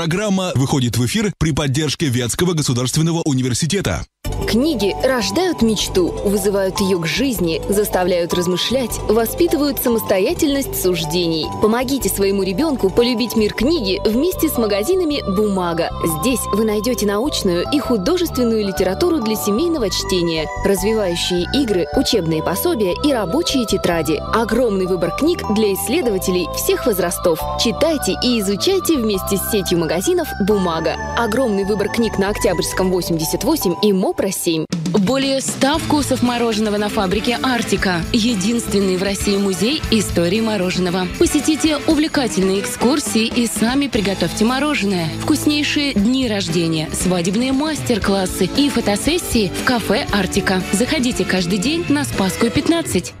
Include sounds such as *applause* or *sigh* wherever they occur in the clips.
Программа выходит в эфир при поддержке Вятского государственного университета. Книги рождают мечту, вызывают ее к жизни, заставляют размышлять, воспитывают самостоятельность суждений. Помогите своему ребенку полюбить мир книги вместе с магазинами «Бумага». Здесь вы найдете научную и художественную литературу для семейного чтения, развивающие игры, учебные пособия и рабочие тетради. Огромный выбор книг для исследователей всех возрастов. Читайте и изучайте вместе с сетью магазинов «Бумага». Огромный выбор книг на Октябрьском 88 и МОПРО 7. Более 100 вкусов мороженого на фабрике «Артика». Единственный в России музей истории мороженого. Посетите увлекательные экскурсии и сами приготовьте мороженое. Вкуснейшие дни рождения, свадебные мастер-классы и фотосессии в кафе «Артика». Заходите каждый день на Спасскую 15.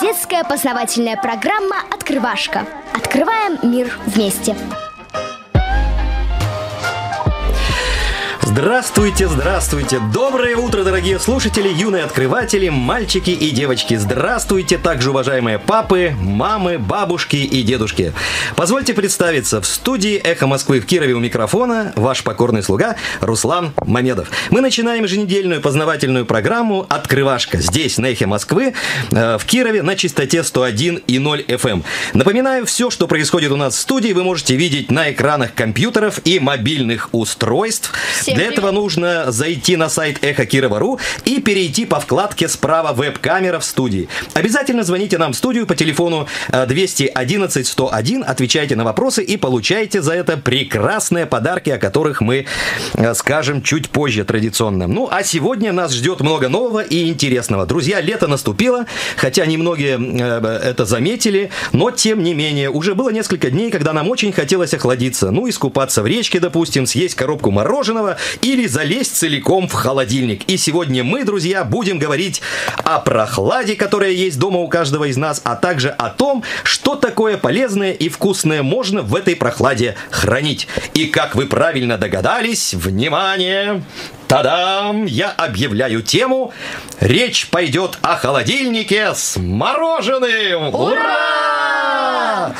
Детская познавательная программа «Открывашка». Открываем мир вместе. Здравствуйте, здравствуйте! Доброе утро, дорогие слушатели, юные открыватели, мальчики и девочки! Здравствуйте, также уважаемые папы, мамы, бабушки и дедушки! Позвольте представиться, в студии «Эхо Москвы» в Кирове у микрофона ваш покорный слуга Руслан Мамедов. Мы начинаем еженедельную познавательную программу «Открывашка» здесь, на «Эхе Москвы», э, в Кирове на частоте 101 и 0 FM. Эм. Напоминаю, все, что происходит у нас в студии, вы можете видеть на экранах компьютеров и мобильных устройств. Всем Для этого нужно зайти на сайт Эхо Кирова.ру и перейти по вкладке справа веб-камера в студии. Обязательно звоните нам в студию по телефону э, 211 101, отвечайте на вопросы и получайте за это прекрасные подарки, о которых мы э, скажем чуть позже традиционно. Ну, а сегодня нас ждет много нового и интересного. Друзья, лето наступило, хотя немногие э, это заметили, но тем не менее, уже было несколько дней, когда нам очень хотелось охладиться. Ну, искупаться в речке, допустим, съесть коробку мороженого или залезть целиком в холодильник. И сегодня мы, друзья, будем говорить о прохладе, которая есть дома у каждого из нас, а также о том, что такое полезное и вкусное можно в этой прохладе хранить. И как вы правильно догадались, внимание, Тадам! Я объявляю тему. Речь пойдет о холодильнике с мороженым! Ура!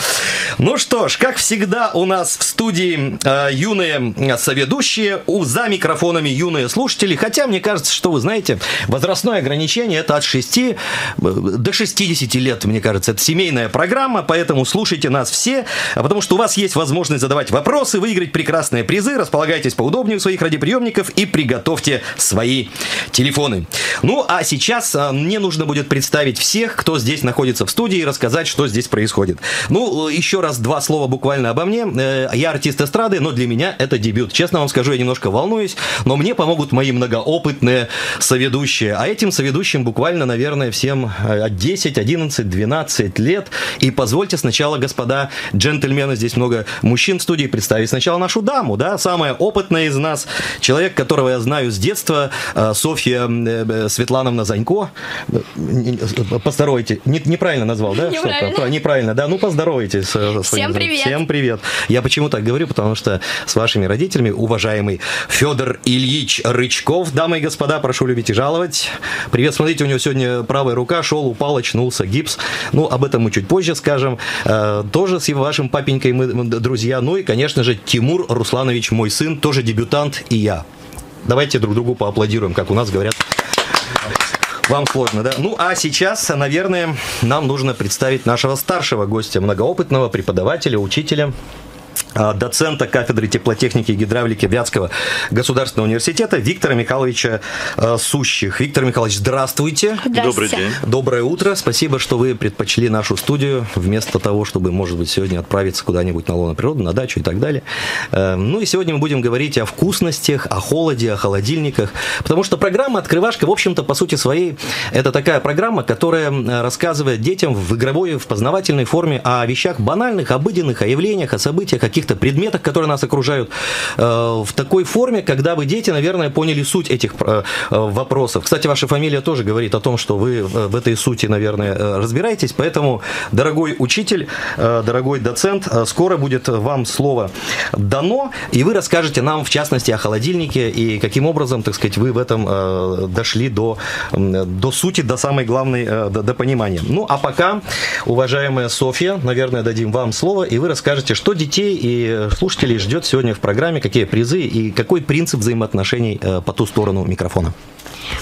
Ну что ж, как всегда у нас в студии э, юные соведущие, у, за микрофонами юные слушатели, хотя мне кажется, что вы знаете, возрастное ограничение это от 6 э, до 60 лет, мне кажется, это семейная программа, поэтому слушайте нас все, потому что у вас есть возможность задавать вопросы, выиграть прекрасные призы, располагайтесь поудобнее у своих радиоприемников и приготовьте свои телефоны. Ну, а сейчас а, мне нужно будет представить всех, кто здесь находится в студии и рассказать, что здесь происходит. Ну, еще раз два слова буквально обо мне. Э, Я артист эстрады, но для меня это дебют. Честно вам скажу, я немножко волнуюсь, но мне помогут мои многоопытные соведущие. А этим соведущим буквально, наверное, всем э, от 10, 11, 12 лет. И позвольте сначала, господа джентльмены, здесь много мужчин в студии, представить сначала нашу даму, да, самая опытная из нас, человек, которого я знаю с детства, э, Софья э, э, Светлановна Занько. Поздоровайте. Не- неправильно назвал, да? Что-то? Неправильно. Про- Неправильно, да? Ну, поздоровайтесь. своим Всем привет. Всем привет. Я почему так говорю? Потому что с вашими родителями, уважаемый Федор Ильич Рычков, дамы и господа, прошу любить и жаловать. Привет, смотрите, у него сегодня правая рука, шел, упал, очнулся, гипс. Ну, об этом мы чуть позже скажем. Тоже с вашим папенькой мы друзья. Ну и, конечно же, Тимур Русланович, мой сын, тоже дебютант, и я. Давайте друг другу поаплодируем, как у нас говорят. Вам сложно, да? Ну, а сейчас, наверное, нам нужно представить нашего старшего гостя, многоопытного преподавателя, учителя, доцента кафедры теплотехники и гидравлики Вятского государственного университета Виктора Михайловича а, Сущих. Виктор Михайлович, здравствуйте. Добрый день. Доброе утро. Спасибо, что вы предпочли нашу студию вместо того, чтобы, может быть, сегодня отправиться куда-нибудь на лоно природы, на дачу и так далее. Э, Ну и сегодня мы будем говорить о вкусностях, о холоде, о холодильниках. Потому что программа «Открывашка», в общем-то, по сути своей, это такая программа, которая э, рассказывает детям в игровой, в познавательной форме о вещах банальных, обыденных, о явлениях, о событиях, каких-то каких-то предметах, которые нас окружают, э, в такой форме, когда вы, дети, наверное, поняли суть этих э, вопросов. Кстати, ваша фамилия тоже говорит о том, что вы в этой сути, наверное, разбираетесь, поэтому, дорогой учитель, дорогой доцент, скоро будет вам слово дано, и вы расскажете нам, в частности, о холодильнике и каким образом, так сказать, вы в этом дошли до, до сути, до самой главной, до, до понимания. Ну, а пока, уважаемая Софья, наверное, дадим вам слово, и вы расскажете, что детей слушателей ждет сегодня в программе, какие призы и какой принцип взаимоотношений э, по ту сторону микрофона.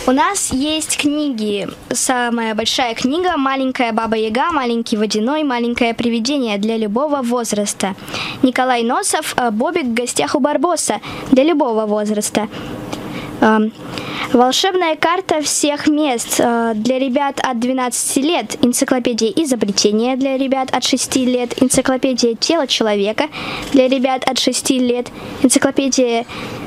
У нас есть книги. Самая большая книга «Маленькая баба Яга», «Маленький водяной», «Маленькое привидение» для любого возраста. Николай Носов э, «Бобик в гостях у Барбоса» для любого возраста. Эм, волшебная карта всех мест э, для ребят от 12 лет, энциклопедия изобретения для ребят от 6 лет, энциклопедия тела человека для ребят от 6 лет, энциклопедия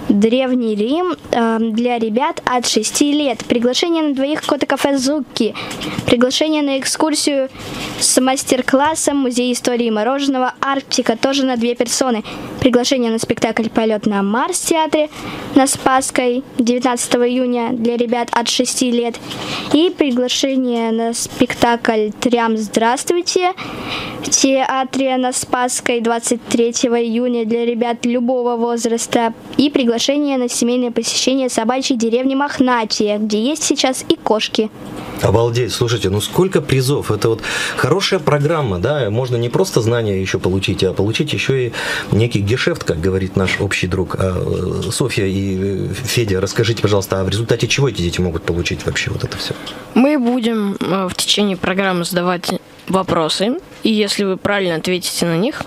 Древний Рим э, для ребят от 6 лет. Приглашение на двоих в Кота-кафе Зуки. Приглашение на экскурсию с мастер-классом Музей истории мороженого Арктика тоже на две персоны. Приглашение на спектакль «Полет на Марс» в театре на Спасской 19 июня для ребят от 6 лет. И приглашение на спектакль «Трям здравствуйте» в театре на Спасской 23 июня для ребят любого возраста. И приглашение на семейное посещение собачьей деревни Мохнатия, где есть сейчас и кошки. Обалдеть, слушайте, ну сколько призов. Это вот хорошая программа, да, можно не просто знания еще получить, а получить еще и некий гешефт, как говорит наш общий друг. А, э, Софья и Федя, расскажите, пожалуйста, а в результате чего эти дети могут получить вообще вот это все? Мы будем э, в течение программы задавать вопросы, и если вы правильно ответите на них,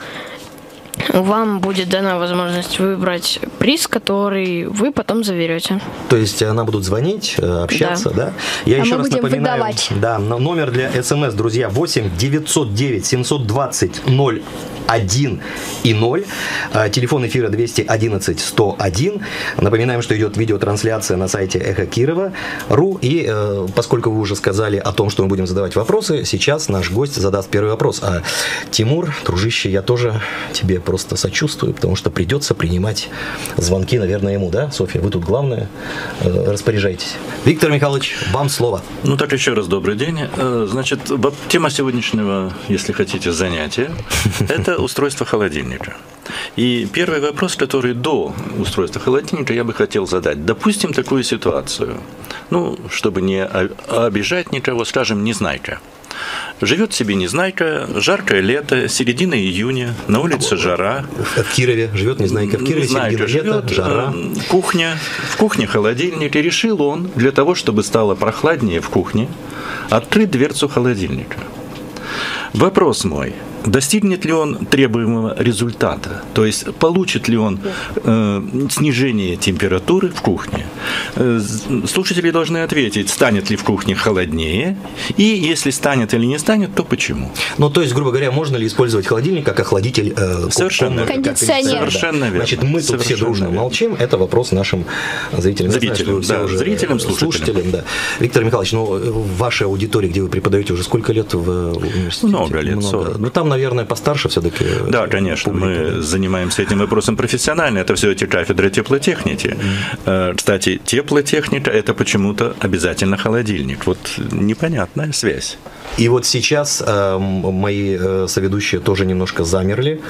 вам будет дана возможность выбрать приз, который вы потом заберете. То есть она будут звонить, э, общаться, да? да? Я а еще раз напоминаю, выдавать. да, номер для смс, друзья, 8 909 720 0 1 и 0. А, телефон эфира 211 101. Напоминаем, что идет видеотрансляция на сайте Эхо Кирова ру. И э, поскольку вы уже сказали о том, что мы будем задавать вопросы, сейчас наш гость задаст первый вопрос. А Тимур, дружище, я тоже тебе просто сочувствую, потому что придется принимать звонки, наверное, ему, да, Софья? Вы тут главное. Э, распоряжайтесь. Виктор Михайлович, вам слово. Ну так еще раз добрый день. Э, значит, тема сегодняшнего, если хотите, занятия *laughs* – это устройство холодильника. И первый вопрос, который до устройства холодильника я бы хотел задать. Допустим такую ситуацию, ну, чтобы не обижать никого, скажем, незнайка. Живет себе Незнайка, жаркое лето, середина июня, на улице жара. В Кирове живет Незнайка, в Кирове Незнайка середина лета, жара. Э, кухня, в кухне холодильник. И решил он, для того, чтобы стало прохладнее в кухне, открыть дверцу холодильника. Вопрос мой – достигнет ли он требуемого результата, то есть получит ли он э, снижение температуры в кухне. Э, слушатели должны ответить, станет ли в кухне холоднее, и если станет или не станет, то почему. Ну, то есть, грубо говоря, можно ли использовать холодильник как охладитель э, Совершенно комнаты, Кондиционер. Совершенно верно. Значит, мы тут Совершенно все дружно верно. молчим, это вопрос нашим зрителям. Знаю, Зрителям, все да, уже зрителям, слушателям. слушателям, да. Виктор Михайлович, ну, в вашей аудитории, где вы преподаете уже сколько лет в э, университете? Много лет, 40. Ну, там, наверное, постарше все-таки. Да, конечно, мы занимаемся этим вопросом профессионально. Это все эти кафедры теплотехники. Э, Кстати, теплотехника – это почему-то обязательно холодильник. Вот непонятная связь. И вот сейчас э, мои э, соведущие тоже немножко замерли,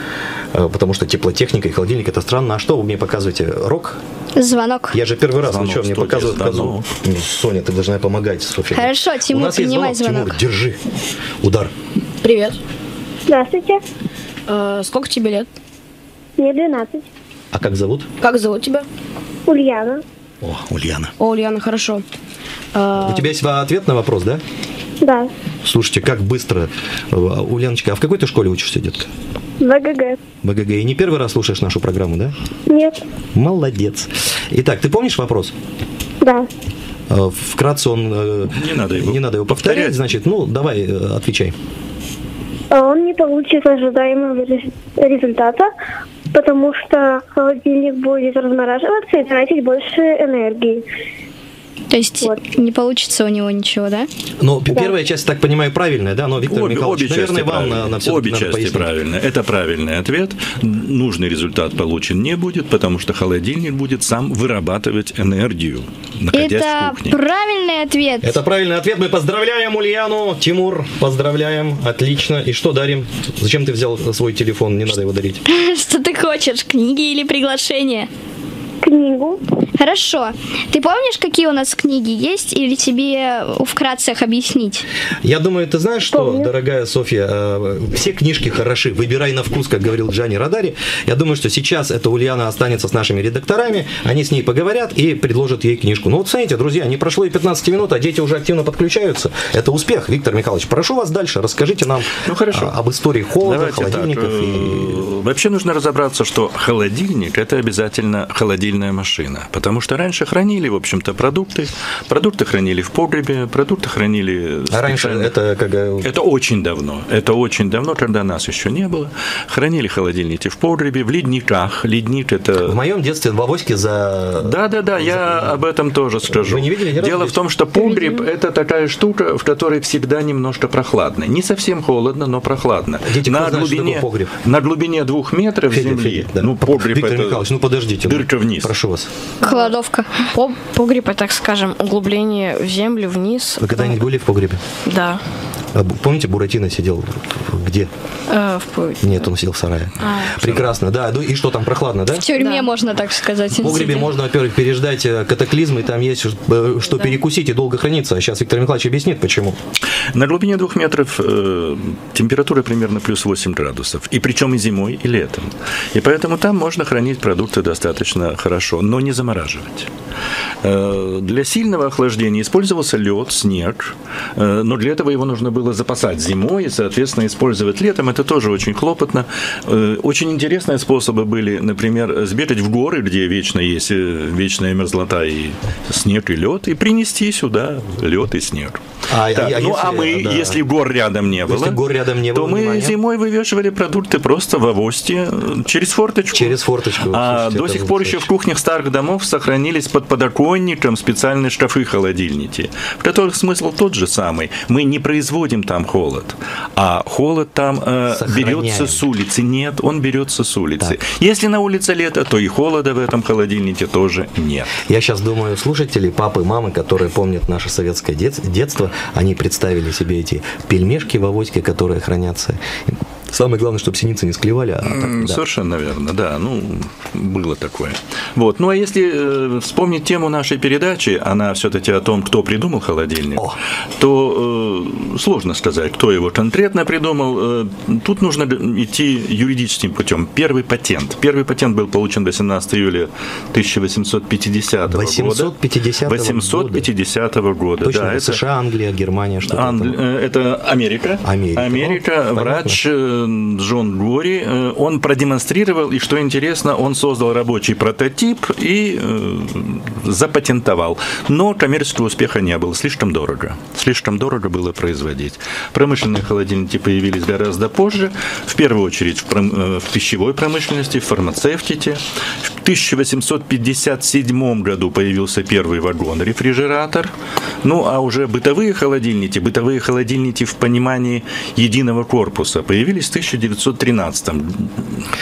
э, потому что теплотехника и холодильник это странно. А что вы мне показываете? Рок? Звонок. Я же первый раз, Звонок вы что, мне показывают козу? Ну, Соня, ты должна помогать, Софья. Хорошо, Тимур, У нас есть принимай звонок. звонок. Тимур, держи. Удар. Привет. Здравствуйте, Э, сколько тебе лет? мне 12. А как зовут? Как зовут тебя? Ульяна. О, Ульяна. О, Ульяна, хорошо. Э, У тебя есть ответ на вопрос, да? Да, Слушайте, как быстро. Э, Ульяночка, а в какой ты школе учишься, детка? ВГГ. БГГ. И не первый раз слушаешь нашу программу, да? Нет, Молодец. Итак, ты помнишь вопрос? да. Э, Вкратце он... э, Не надо его не надо его повторять, повторять. значит, ну, давай, отвечай. А Он не получит ожидаемого рез- результата, потому что холодильник будет размораживаться и тратить больше энергии. То есть не получится у него ничего, да? Ну, п- первая часть, так понимаю, правильная, да? Но, Виктор Обе, Михайлович, обе наверное, вам на, на всё-таки Обе части пояснить. правильные. Это правильный ответ. Нужный результат получен не будет, потому что холодильник будет сам вырабатывать энергию, находясь Это в кухне. правильный ответ. Это правильный ответ. Мы поздравляем Ульяну. Тимур, поздравляем. Отлично. И что дарим? Зачем ты взял свой телефон? Не надо его дарить. *laughs* Что ты хочешь, книги или приглашения? Книгу. Хорошо. Ты помнишь, какие у нас книги есть, или тебе вкратце их объяснить? Я думаю, ты знаешь, что, дорогая Софья, э, все книжки хороши. Выбирай на вкус, как говорил Джани Радари. Я думаю, что сейчас эта Ульяна останется с нашими редакторами. Они с ней поговорят и предложат ей книжку. Ну вот смотрите, друзья, не прошло и 15 минут, а дети уже активно подключаются. Это успех, Виктор Михайлович. Прошу вас дальше. Расскажите нам Ну, хорошо. а, об истории холода, Давайте так. холодильников. и- э, Вообще нужно разобраться, что холодильник – это обязательно холодильная машина. Потому что раньше хранили, в общем-то, продукты. Продукты хранили в погребе, продукты хранили... А раньше это как... Это очень давно. Это очень давно, когда нас еще не было. Хранили холодильники в погребе, в ледниках. Ледник – это... В моем детстве в авоське за... Да, да, да, я об этом тоже скажу. Вы не видели Дело в том, что погреб это такая штука, в которой всегда немножко прохладно. Не совсем холодно, но прохладно. Дети, на знает, глубине, на глубине двух метров Федя, земли. Федя, да. Ну, погреб Виктор это Михайлович, ну подождите. ну, дырка вниз. Прошу вас. Кладовка. По- Погреб, так скажем, углубление в землю вниз. Вы когда-нибудь были в погребе? Да. А Помните, Буратино сидел где? Э, в по- Нет, он сидел в сарае. А, Прекрасно, да. Ну и что там, прохладно, да? В тюрьме, Да. можно так сказать. В погребе можно, во-первых, переждать э, катаклизмы, там есть э, что перекусить и долго храниться. А сейчас Виктор Михайлович объяснит, почему. На глубине двух метров э, температура примерно плюс 8 градусов. И причем и зимой, и летом. И поэтому там можно хранить продукты достаточно хорошо, но не замораживать. Э, Для сильного охлаждения использовался лед, снег, э, но для этого его нужно было запасать зимой и, соответственно, использовать летом. Это тоже очень хлопотно. Э, Очень интересные способы были, например, сбегать в горы, где вечно есть э, вечная мерзлота и снег, и лед, и принести сюда лед и снег. А- Так, а ну, если- а мы, да. если гор рядом не было, Если гор рядом не то было, мы внимание. зимой вывешивали продукты просто в авосте э, через форточку. Через форточку. А Слушайте, до сих пор еще в кухнях старых домов сохранились под подоконником специальные шкафы-холодильники, в которых смысл тот же самый. Мы не производим там холод, а холод там э, Сохраняем. берется с улицы. Нет, он берется с улицы. Если на улице лето, то и холода в этом холодильнике тоже нет. Я сейчас думаю, слушатели, папы, мамы, которые помнят наше советское дет- детство, они представили себе эти пельмешки в авоське, которые хранятся. Самое главное, чтобы синицы не склевали. А так, да. Совершенно верно, да, ну, было такое. Вот, ну, а если э, вспомнить тему нашей передачи, она все-таки о том, кто придумал холодильник, О. то э, сложно сказать, кто его конкретно придумал. Э, тут нужно идти юридическим путем. Первый патент. Первый патент был получен 18 июля 1850 года. 850 года. 850 года, Точно, да. это- США, Англия, Германия, что-то Англи- э, Это Америка. Америка. Ну, врач э, Джон Гори, э, он продемонстрировал, и что интересно, он создал рабочий прототип и э, запатентовал. Но коммерческого успеха не было, слишком дорого. Слишком дорого было производить. Промышленные холодильники появились гораздо позже, в первую очередь в, пром- э, в пищевой промышленности, в фармацевтике. В 1857 году появился первый вагон-рефрижератор. Ну, а уже бытовые холодильники, бытовые холодильники в понимании единого корпуса появились 1913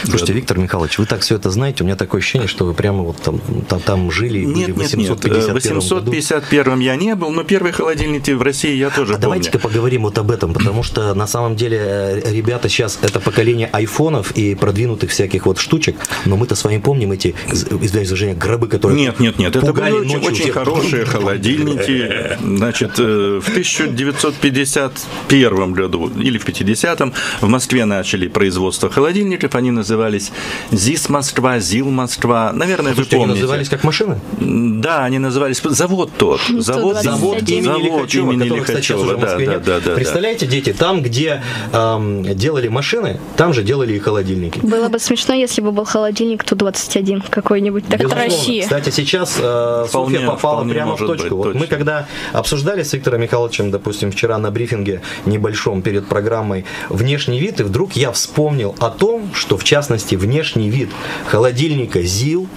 Слушайте, Виктор Михайлович, вы так все это знаете, у меня такое ощущение, что вы прямо вот там, там, там жили и были Нет, в нет, нет. 851 В 851 я не был, но первые холодильники в России я тоже А помню. давайте-ка поговорим вот об этом, потому что на самом деле э, ребята сейчас это поколение айфонов и продвинутых всяких вот штучек, но мы-то с вами помним эти, из- извиняюсь за выражение, гробы, которые Нет, нет, нет, это были очень, очень хорошие холодильники. Значит, э, в 1951 году или в 50-м в Москве начали производство холодильников. Они назывались ЗИС Москва, ЗИЛ Москва. Наверное, вы Слушайте, они помните. назывались как машины? Да, они назывались завод тот. Завод, Завод имени завод Лихачева, имени который, кстати, Лихачева. в Да, Москве да, да, да. Представляете, дети, там, где эм, делали машины, там же делали и холодильники. Было бы смешно, если бы был холодильник Ту-21 какой-нибудь. Так Безусловно. Россия. Кстати, сейчас э, Вполне, Софья попала прямо в точку. быть, вот мы когда обсуждали с Виктором Михайловичем, допустим, вчера на брифинге небольшом перед программой внешний вид, и вдруг я вспомнил о том, что в частности внешний вид холодильника ЗИЛ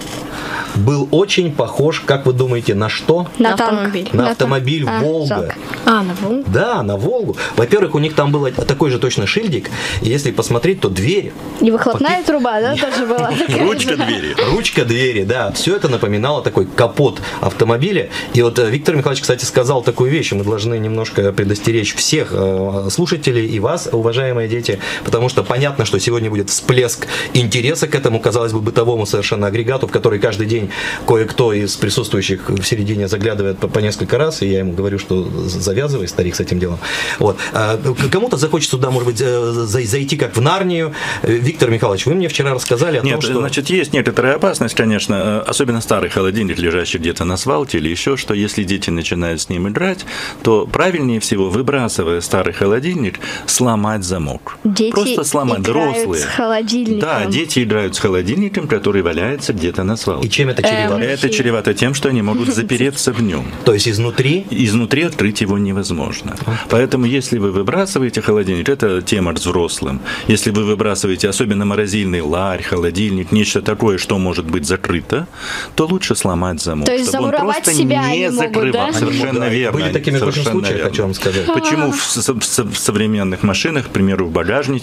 был очень похож, как вы думаете, на что? На, На автомобиль. На автомобиль А, Волга. А, на Волгу? Да, на Волгу. Во-первых, у них там был такой же точно шильдик. И если посмотреть, то дверь, И выхлопная труба, да, *laughs* тоже была Ручка двери. ручка двери, да, все это напоминало такой капот автомобиля. И вот э, Виктор Михайлович, кстати, сказал такую вещь, мы должны немножко предостеречь всех э, слушателей и вас, уважаемые дети, потому что понятно, что сегодня будет всплеск интереса к этому, казалось бы, бытовому совершенно агрегату, в который каждый день кое-кто из присутствующих в середине заглядывает по, по несколько раз, и я ему говорю, что завязывай, старик, с этим делом. Вот. А, Кому-то захочется туда, может быть, э, зай- зайти как в Нарнию. Э, Виктор Михайлович, вы мне вчера рассказали о Нет, том, что... значит, есть некоторая опасность, конечно, э, особенно старый холодильник, лежащий где-то на свалке или еще что, если дети начинают с ним играть, то правильнее всего, выбрасывая старый холодильник, сломать замок. Дети Просто сломать, играют взрослые. с холодильником. Да, дети играют с холодильником, который валяется где-то на свалке. И чем это чревато? Это чревато тем, что они могут *laughs* запереться в нем. То есть изнутри Изнутри открыть его невозможно. Поэтому, если вы выбрасываете холодильник, это тема взрослым. Если вы выбрасываете особенно морозильный ларь, холодильник, нечто такое, что может быть закрыто, то лучше сломать замок. То есть чтобы он просто себя не они могут, закрывал. да? Совершенно да. верно. Были Совершенно случаи, верно. хочу вам сказать. Почему в, в современных машинах, к примеру, в багажнике,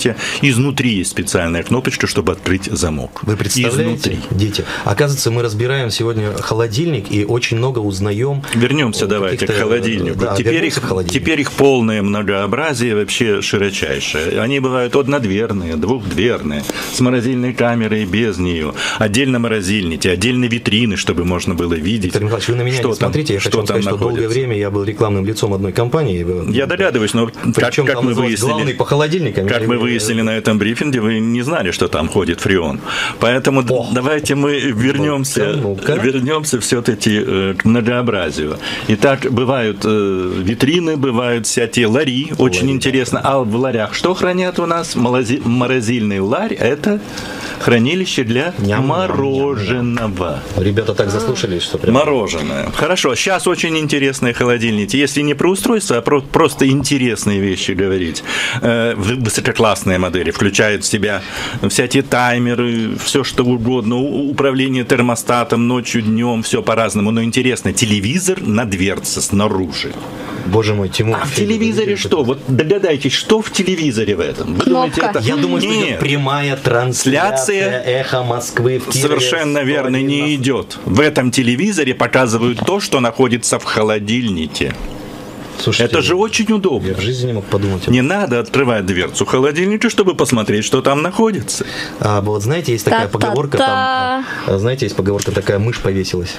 изнутри есть специальная кнопочка, чтобы открыть замок. Вы представляете, Изнутри. дети? Оказывается, мы разбираем сегодня холодильник и очень много узнаем. Вернемся давайте к холодильнику. да, теперь, их, к холодильнику. теперь их полное многообразие вообще широчайшее. Они бывают однодверные, двухдверные, с морозильной камерой и без нее. Отдельно морозильники, отдельно витрины, чтобы можно было видеть. Виктор Михайлович, вы на меня что не там- смотрите. Я хочу что вам сказать, там что долгое находится. время я был рекламным лицом одной компании. Я догадываюсь, но как, Причем как там мы называлось главный выяснили, по холодильникам. как мы выяснили на этом брифинге, вы не знали, что там ходит фреон. Поэтому д- давайте мы вернемся, ну-ка. вернемся все-таки э, к многообразию. Итак, бывают э, витрины, бывают всякие лари, очень интересно. А в ларях что хранят у нас? Морозильный ларь – это хранилище для Ням-ням-ням. мороженого. Ребята так заслушались, что прям... Мороженое. Хорошо, сейчас очень интересные холодильники. Если не про устройство, а про просто интересные вещи говорить. Э, вы- Высококлассные модели включают в себя всякие таймеры, все что угодно, управление термостатом ночью, днем, все по-разному. Но интересно, телевизор на дверце снаружи. Боже мой, Тимур. А в телевизоре что? Вот догадайтесь, что в телевизоре в этом? Вы думаете, Кнопка. это... Я думаю, что прямая трансляция Трансляция. эхо Москвы в Кирове. Совершенно верно, 101 не идет. В этом телевизоре показывают то, что находится в холодильнике. Слушайте, Это же очень Я удобно. в жизни не мог подумать. об Не надо открывать дверцу холодильника, чтобы посмотреть, что там находится. А, вот знаете, есть такая Та-та-та. поговорка там. а, Знаете, есть поговорка такая, мышь повесилась.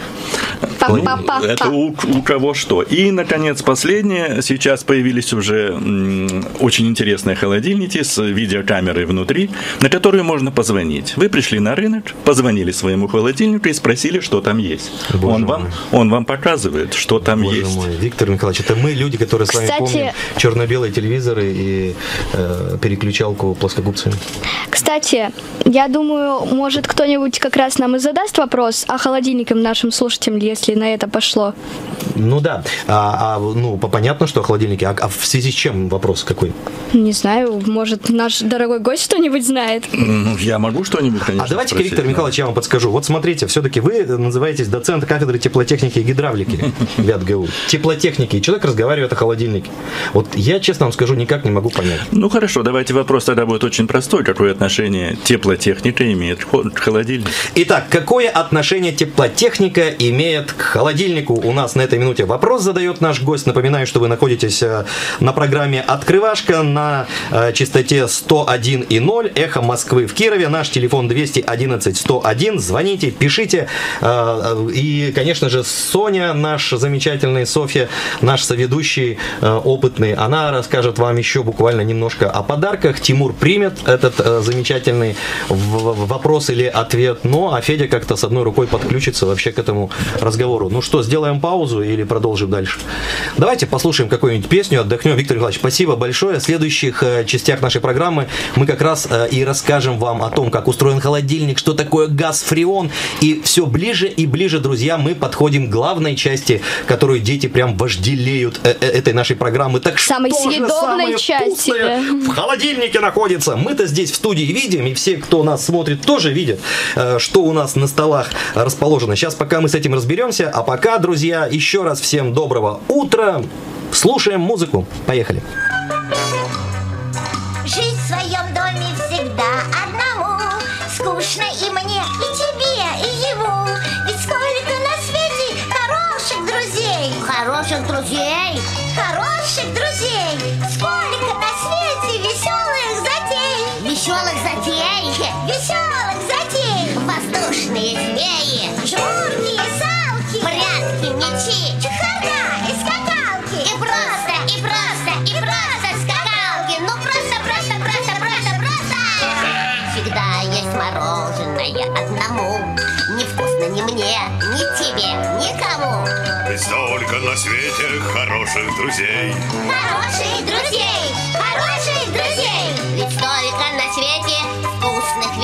Па-па-па-па. Это у, у кого что. И, наконец, последнее. Сейчас появились уже м, очень интересные холодильники с видеокамерой внутри, на которые можно позвонить. Вы пришли на рынок, позвонили своему холодильнику и спросили, что там есть. Боже он, мой. вам, он вам показывает, что там Боже есть. мой, Виктор Николаевич, это мы, люди, которые с вами Кстати- помним черно-белые телевизоры и э, переключалку плоскогубцами. Кстати, я думаю, может кто-нибудь как раз нам и задаст вопрос о холодильнике нашим слушателям, если на это пошло. Ну да, а, а, ну по- понятно, что о холодильнике, а, а в связи с чем вопрос какой? Не знаю, может наш дорогой гость что-нибудь знает. Ну, Я могу что-нибудь, конечно, А давайте-ка, спросить, Виктор Михайлович, я вам подскажу. Вот смотрите, все-таки вы называетесь доцент кафедры теплотехники и гидравлики в *laughs* ВятГУ. Теплотехники. И человек разговаривает о холодильнике. Вот я, честно вам скажу, никак не могу понять. Ну хорошо, давайте вопрос тогда будет очень простой. Какое отношение теплотехника имеет к холодильнику? Итак, какое отношение теплотехника имеет к холодильнику? У нас на этой минуте вопрос задает наш гость. Напоминаю, что вы находитесь э, на программе «Открывашка» на э, частоте 101,0 «Эхо Москвы» в Кирове. Наш телефон 211 101. Звоните, пишите. Э, И, конечно же, Соня, наш замечательный, Софья, наш соведущий, э, опытный, она расскажет вам еще буквально немножко о подарках. Тимур примет этот э, замечательный вопрос или ответ. Ну, а Федя как-то с одной рукой подключится вообще к этому разговору. Ну что, сделаем паузу или продолжим дальше? Давайте послушаем какую-нибудь песню, отдохнем. Виктор Николаевич, спасибо большое. В следующих э, частях нашей программы мы как раз и расскажем вам о том, как устроен холодильник, что такое газ фреон. И все ближе и ближе, друзья, мы подходим к главной части, которую дети прям вожделеют. Э, этой нашей программы. Так Самой что же съедобной самое части, да. в холодильнике находится? Мы-то здесь в студии видим, и все, кто нас смотрит, тоже видят, э, что у нас на столах расположено. Сейчас пока мы с этим разберемся, а пока, друзья, еще раз всем доброго утра. Слушаем музыку. Поехали. Жить в своем доме всегда одному Скучно и мне, и тебе, столько на свете хороших друзей. Хороших друзей, хороших друзей! Ведь столько на свете вкусных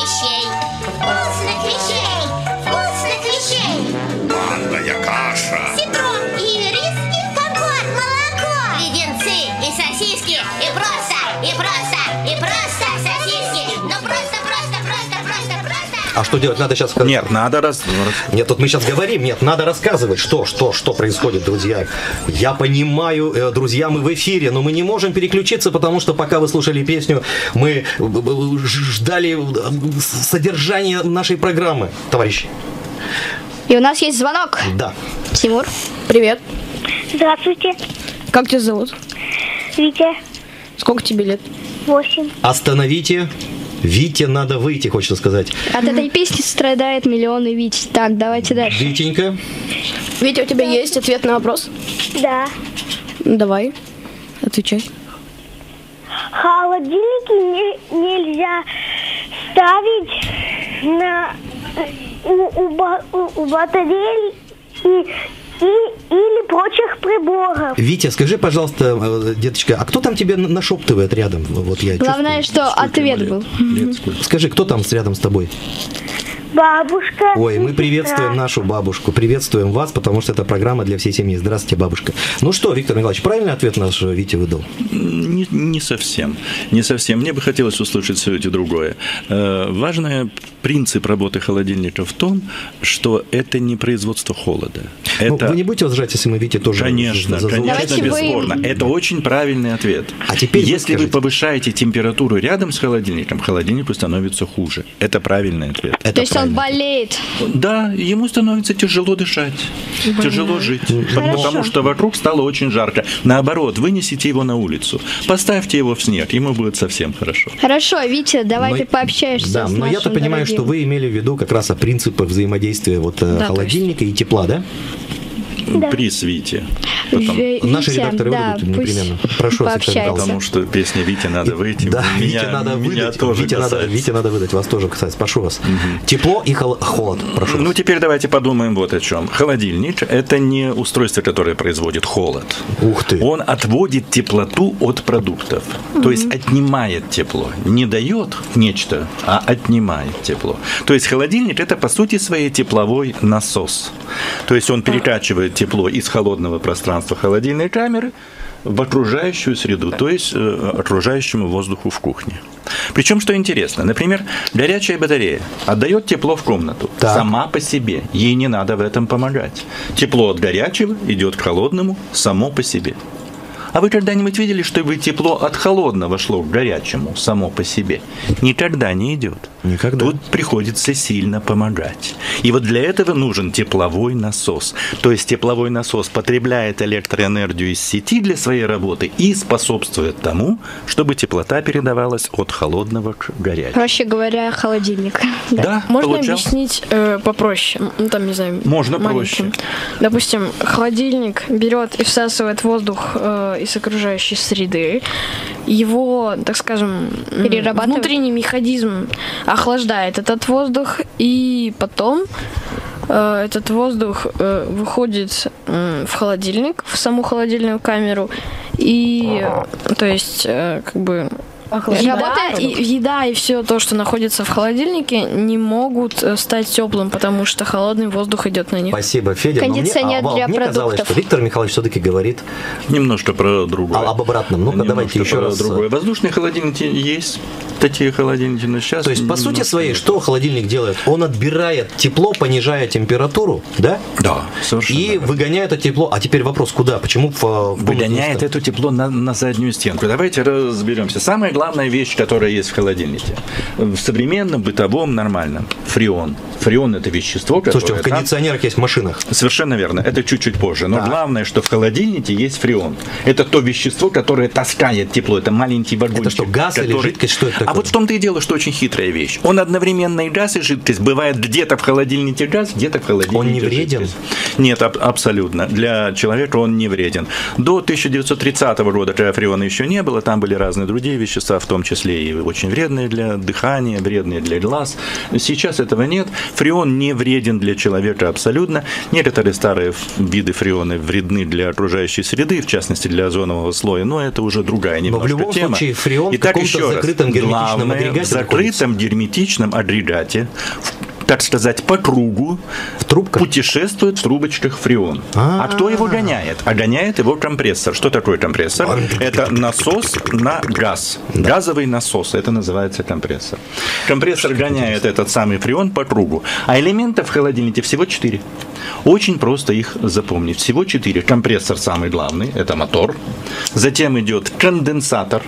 А что делать? Надо сейчас... Нет, надо раз... Нет, тут мы сейчас говорим, нет, надо рассказывать, что, что, что происходит, друзья. Я понимаю, э, друзья, мы в эфире, но мы не можем переключиться, потому что пока вы слушали песню, мы э, э, ждали содержания нашей программы, товарищи. И у нас есть звонок. Да. Тимур. Привет. Здравствуйте, Как тебя зовут? Витя, Сколько тебе лет? 8. Остановите. Вите надо выйти, хочется сказать. От этой песни страдает миллионы Вить. Так, давайте дальше. Витенька. Витя, у тебя есть ответ на вопрос? Да. Ну, Давай, отвечай. Холодильники не- нельзя ставить на у, у, у- батарей и, и, или прочих приборов. Витя, скажи, пожалуйста, э, деточка, а кто там тебе на- нашептывает рядом? Вот я Главное, чувствую. что ответ лет? был. Лет сколько? Скажи, кто там с- рядом с тобой? Бабушка. Ой, мы сестра. приветствуем нашу бабушку, приветствуем вас, потому что это программа для всей семьи. Здравствуйте, бабушка. Ну что, Виктор Николаевич, правильный ответ наш Витя выдал? Не, не совсем. Не совсем. Мне бы хотелось услышать все-таки другое. Э, Важный принцип работы холодильника в том, что это не производство холода. Ну, Это, вы не будете возражать, если мы Вите тоже конечно, за- конечно, Давайте вы- бесспорно. Это очень правильный ответ. А теперь вы Если вы скажите. повышаете температуру рядом с холодильником, холодильнику становится хуже. Это правильный ответ. Это То есть он болеет. Да, ему становится тяжело дышать, тяжело жить, потому что вокруг стало очень жарко. Наоборот, вынесите его на улицу, поставьте его в снег, ему будет совсем хорошо. Хорошо, Витя, давай Но- ты пообщаешься Да, с но я-то понимаю. Что вы имели в виду как раз о принципах взаимодействия вот э, Да, холодильника и тепла, да? При свете. Потом- Ви- Наши Витя, редакторы да, выйдут непременно. Прошу. Потому что песня Вите надо выйти. Да, меня, Вите надо меня выдать. тоже Вите надо. Вите надо выдать. Вас тоже касается. Прошу вас. Тепло и хол- холод. Прошу Ну, вас. теперь давайте подумаем вот о чем. Холодильник – это не устройство, которое производит холод. Ух ты. Он отводит теплоту от продуктов. То есть отнимает тепло. Не дает нечто, а отнимает тепло. То есть холодильник – это, по сути, своей тепловой насос. То есть он перекачивает тепло из холодного пространства холодильной камеры в окружающую среду, то есть э, окружающему воздуху в кухне. Причем, что интересно, например, горячая батарея отдает тепло в комнату Так. сама по себе, ей не надо в этом помогать. Тепло от горячего идет к холодному само по себе. А вы когда-нибудь видели, что вы тепло от холодного шло к горячему само по себе? Никогда не идет. Никогда. Тут приходится сильно помогать. И вот для этого нужен тепловой насос. То есть тепловой насос потребляет электроэнергию из сети для своей работы и способствует тому, чтобы теплота передавалась от холодного к горячему. Проще говоря, холодильник. Да, Можно получал. объяснить э, попроще? Ну, там, не знаю, Можно маленьким. Допустим, холодильник берет и всасывает воздух э, из окружающей среды. Его, так скажем, внутренний механизм охлаждает этот воздух, и потом э, этот воздух э, выходит м, в холодильник, в саму холодильную камеру, и, э, то есть, э, как бы Еда и, еда и все то, что находится в холодильнике, не могут э, стать теплым, потому что холодный воздух идет на них. Спасибо, Федя. Но мне- Кондиционер а, для мне казалось, продуктов. что Виктор Михайлович все-таки говорит Немножко про другое. а- об обратном. Ну-ка, давайте еще раз. другое. Воздушные холодильники есть, такие холодильники, но сейчас... То есть, по сути своей, что холодильник делает? Он отбирает тепло, понижая температуру, да? Да, совершенно. И выгоняет это тепло. А теперь вопрос, куда? Почему в, э, в Выгоняет это тепло на, на заднюю стенку. Давайте разберемся. Самая главная вещь, которая есть в холодильнике, в современном, бытовом, нормальном, фреон. Фреон – это вещество, которое... Слушайте, в там- кондиционерах есть в машинах. Совершенно верно. Это чуть-чуть позже. Но главное, что в холодильнике есть фреон. Это то вещество, которое таскает тепло. Это маленький вагончик. Это что, газ или жидкость? Что это А такое? вот в том-то и дело, что очень хитрая вещь. Он одновременно и газ, и жидкость. Бывает где-то в холодильнике газ, где-то в холодильнике Он не вреден? жидкость. Нет, аб- абсолютно. Для человека он не вреден. До 1930 года, когда фреона еще не было, там были разные другие вещества, в том числе и очень вредные для дыхания, вредные для глаз. Сейчас этого нет. Фреон не вреден для человека абсолютно. Некоторые старые виды фреона вредны для окружающей среды, в частности для озонового слоя, но это уже другая немножко в любом тема. случае фреон в Итак, каком-то еще раз. закрытом герметичном Главное, агрегате в закрытом герметичном агрегате в- так сказать, по кругу В трубках? путешествует в трубочках фреон. А кто его гоняет? А гоняет его компрессор. Что такое компрессор? Это насос на газ. Газовый насос. Это называется компрессор. Компрессор гоняет этот самый фреон по кругу. А элементов в холодильнике всего четыре. Очень просто их запомнить. Всего четыре. Компрессор самый главный. Это мотор. Затем идет конденсатор.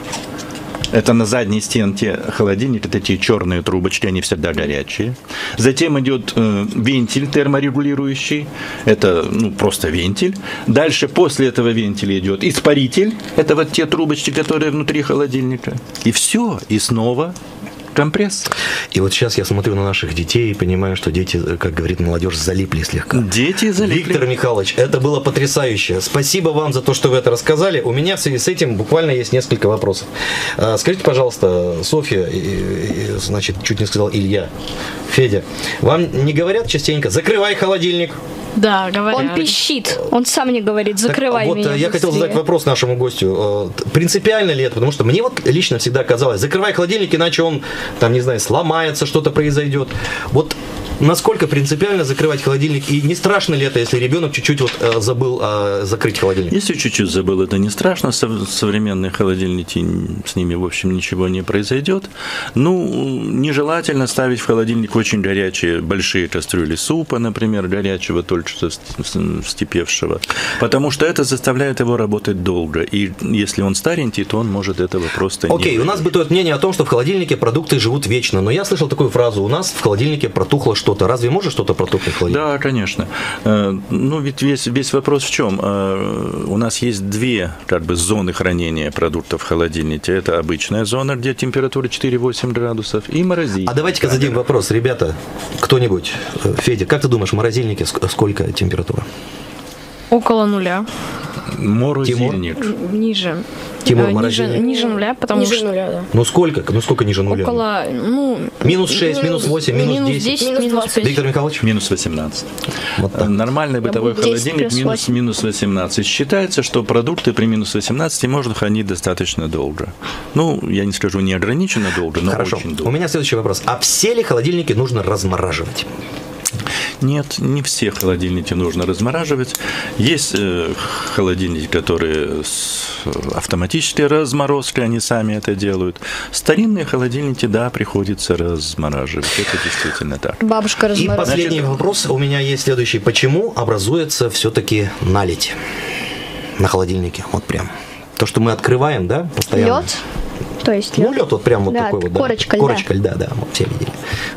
Это на задней стенке холодильника такие черные трубочки, они всегда горячие. Затем идет э, вентиль терморегулирующий, это ну, просто вентиль. Дальше после этого вентиля идет испаритель, это вот те трубочки, которые внутри холодильника. И все, и снова компрессор. И вот сейчас я смотрю на наших детей и понимаю, что дети, э, как говорит молодежь, залипли слегка. Дети залипли. Виктор Михайлович, это было потрясающе. Спасибо вам за то, что вы это рассказали. У меня в связи с этим буквально есть несколько вопросов. А, Скажите, пожалуйста, Софья, значит, чуть не сказал Илья, Федя, вам не говорят частенько, закрывай холодильник? Да, говорят. Он пищит. Он сам мне говорит, Так, закрывай вот меня э, я хотел быстрее». задать вопрос нашему гостю. Э, Принципиально ли это? Потому что мне вот лично всегда казалось, закрывай холодильник, иначе он, там, не знаю, сломается, что-то произойдет. Вот насколько принципиально закрывать холодильник? И не страшно ли это, если ребенок чуть-чуть вот э, забыл э, закрыть холодильник? Если чуть-чуть забыл, это не страшно. Сов- Современные холодильники, с ними, в общем, ничего не произойдет. Ну, нежелательно ставить в холодильник очень горячие большие кастрюли супа, например, горячего, только что вскипевшего. Потому что это заставляет его работать долго. И если он старенький, то он может этого просто не Окей, у нас бытует мнение о том, что в холодильнике продукты живут вечно. Но я слышал такую фразу, у нас в холодильнике протухло что-то. Разве может что-то протухнуть в холодильнике? Да, конечно. Э, Ну, ведь весь, весь вопрос в чем? Э, У нас есть две как бы зоны хранения продуктов в холодильнике. Это обычная зона, где температура 4-8 градусов, и морозильник. А давайте-ка зададим вопрос, ребята, кто-нибудь, э, Федя, как ты думаешь, в морозильнике ск- сколько температура? Около нуля. Морозильник. Ниже. Тимур, Э, ниже, морозильник. ниже нуля, потому Ниже что нуля, да. Ну сколько? Ну сколько ниже нуля? около, ну... Минус 6, минус 8, минус минус 10. 10, Минус минус 20. 5. Виктор Михайлович? Минус 18. Вот так. Э, Нормальный бытовой 10 холодильник минус, 8. минус 18. Считается, что продукты при минус 18 можно хранить достаточно долго. Ну, я не скажу неограниченно долго, но Хорошо. очень У долго. меня следующий вопрос. А все ли холодильники нужно размораживать? Нет, не все холодильники нужно размораживать. Есть э, холодильники, которые с автоматической разморозкой, они сами это делают. Старинные холодильники, да, приходится размораживать. Это действительно так. Бабушка И разморозила. последний вопрос у меня есть следующий. Почему образуется все-таки наледь на холодильнике? Вот прям. То, что мы открываем, да, постоянно? Лед? То есть Ну, лед? лед вот прям вот Да, такой вот. да. корочка льда. Корочка льда, да, вот все видели.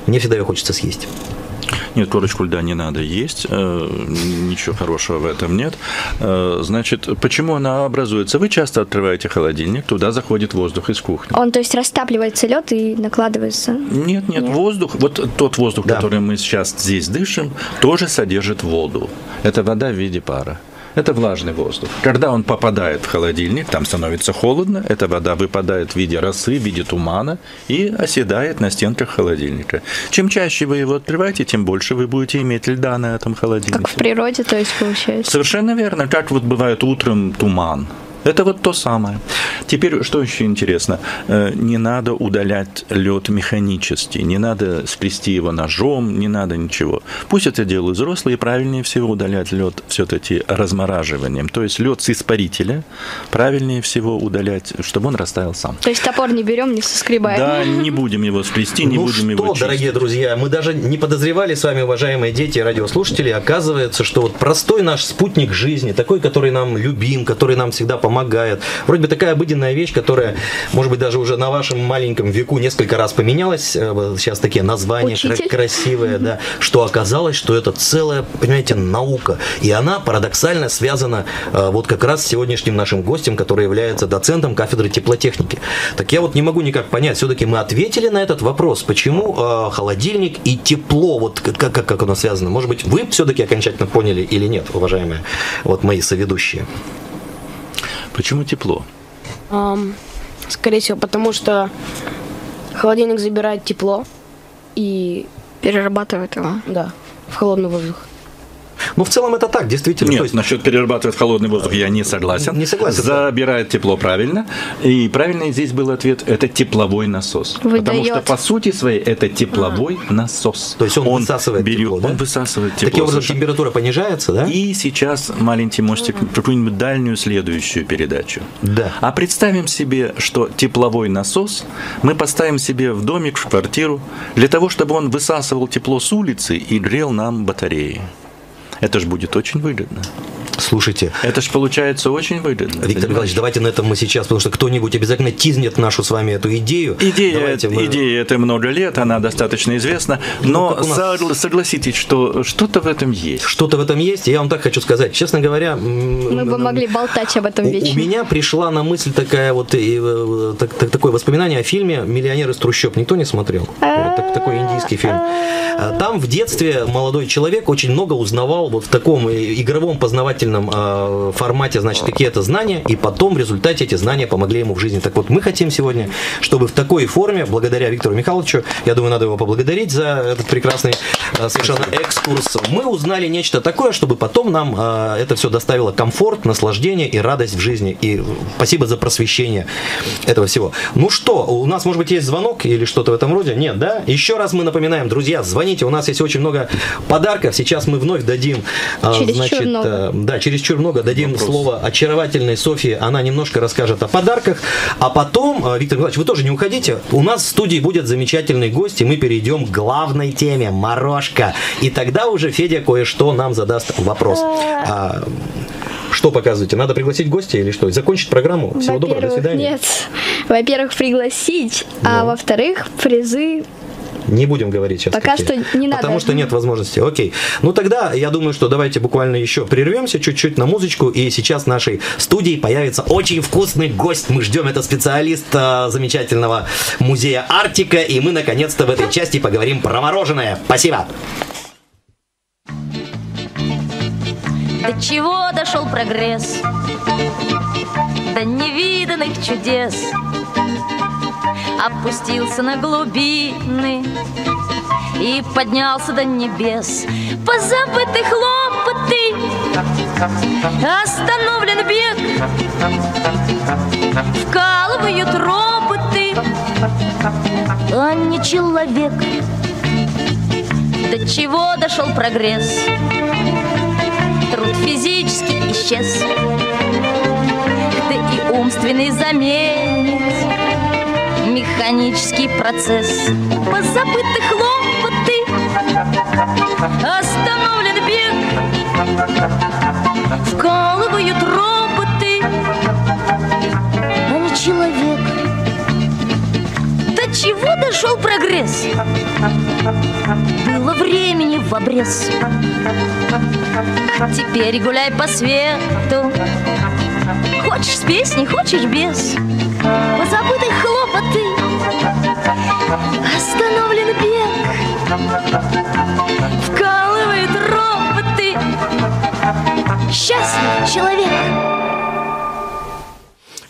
Мне всегда ее хочется съесть. Нет, корочку льда не надо есть, э, ничего хорошего в этом нет. Э, Значит, почему она образуется? Вы часто открываете холодильник, туда заходит воздух из кухни. Он, то есть, растапливается лед и накладывается. Нет, нет, Нет. воздух, вот тот воздух, Да. который мы сейчас здесь дышим, тоже содержит воду. Это вода в виде пара. Это влажный воздух. Когда он попадает в холодильник, там становится холодно, эта вода выпадает в виде росы, в виде тумана и оседает на стенках холодильника. Чем чаще вы его открываете, тем больше вы будете иметь льда на этом холодильнике. Как в природе, то есть, получается. Совершенно верно. Как вот бывает утром туман, Это вот то самое. Теперь, что еще интересно, Э, не надо удалять лед механически, не надо сплести его ножом, не надо ничего. Пусть это делают взрослые, правильнее всего удалять лед все-таки размораживанием. То есть лед с испарителя правильнее всего удалять, чтобы он растаял сам. То есть топор не берем, не соскребаем. Да, не *laughs* будем его сплести, не ну будем что, его чистить. дорогие друзья, мы даже не подозревали с вами, уважаемые дети и радиослушатели, оказывается, что вот простой наш спутник жизни, такой, который нам любим, который нам всегда помогает, вроде бы такая обыденная вещь, которая, может быть, даже уже на вашем маленьком веку несколько раз поменялась, э, сейчас такие названия Учитель. красивые, да, что оказалось, что это целая, понимаете, наука, и она парадоксально связана э, вот как раз с сегодняшним нашим гостем, который является доцентом кафедры теплотехники. Так я вот не могу никак понять, все-таки мы ответили на этот вопрос, почему э, холодильник и тепло, вот как, как, как оно связано? Может быть, вы все-таки окончательно поняли или нет, уважаемые вот мои соведущие? Почему тепло? Ам, скорее всего, потому что холодильник забирает тепло и, Перерабатывает его. да, в холодный воздух. Ну, в целом это так, действительно. Нет, То есть- насчет перерабатывать холодный воздух я не согласен. Не согласен, да. Забирает тепло правильно. И правильный здесь был ответ – это тепловой насос. Потому Выдает. что по сути своей это тепловой насос. То есть он высасывает берет, тепло, да? Он высасывает тепло. Таким образом, температура понижается, да? И сейчас маленький мостик в какую-нибудь дальнюю следующую передачу. Да. А представим себе, что тепловой насос мы поставим себе в домик, в квартиру, для того, чтобы он высасывал тепло с улицы и грел нам батареи. Это же будет очень выгодно. Слушайте, Это же получается очень выгодно. Виктор понимаешь? Николаевич, давайте на этом мы сейчас, потому что кто-нибудь обязательно тизнет нашу с вами эту идею. Идея, Давайте мы- идея это много лет, она достаточно известна, но как у нас- согла- согласитесь, что что-то в этом есть. Что-то в этом есть, и я вам так хочу сказать. Честно говоря, Мы бы могли болтать об этом У, у вечно. меня пришла на мысль такая вот и, э, так- так- такое воспоминание о фильме «Миллионер из трущоб». Никто не смотрел? Вот так- такой индийский фильм. А Там в детстве молодой человек очень много узнавал вот в таком э, игровом познавательном э, формате, значит, какие-то знания, и потом в результате эти знания помогли ему в жизни. Так вот, мы хотим сегодня, чтобы в такой форме, благодаря Виктору Михайловичу, я думаю, надо его поблагодарить за этот прекрасный э, совершенно экскурс, мы узнали нечто такое, чтобы потом нам э, это все доставило комфорт, наслаждение и радость в жизни. И спасибо за просвещение этого всего. Ну что, у нас, может быть, есть звонок или что-то в этом роде? Нет, да? Еще раз мы напоминаем, друзья, звоните, у нас есть очень много подарков. Сейчас мы вновь дадим, э, значит, много. э, да, чересчур много дадим слово очаровательной Софье. Она немножко расскажет о подарках. А потом, э, Виктор Николаевич, вы тоже не уходите. У нас в студии будет замечательный гость, и мы перейдем к главной теме – морожка. И тогда уже Федя кое-что нам задаст вопрос. А, что показываете? Надо пригласить гостя или что? Закончить программу? Всего доброго, до свидания. Нет. Во-первых, пригласить, а Ну. во-вторых, призы. Не будем говорить сейчас. Пока какие. что не надо. Потому что нет возможности. Окей. Ну тогда я думаю, что давайте буквально еще прервемся чуть-чуть на музычку. И сейчас в нашей студии появится очень вкусный гость. Мы ждем это специалист а, замечательного музея Арктика. И мы наконец-то в этой части поговорим про мороженое. Спасибо. До чего дошел прогресс? До невиданных чудес Опустился на глубины И поднялся до небес. Позабыты хлопоты Остановлен бег. Вкалывают роботы А не человек. До чего дошел прогресс? труд физически исчез. Да и умственный заменит Механический процесс. Позабыты хлопоты Остановлен бег. Вкалывают роботы А не человек. До чего дошел прогресс? Было времени в обрез. Теперь гуляй по свету Хочешь с песней, хочешь без. Позабыты хлопоты. Остановлен бег. Вкалывает роботы. Счастлив человек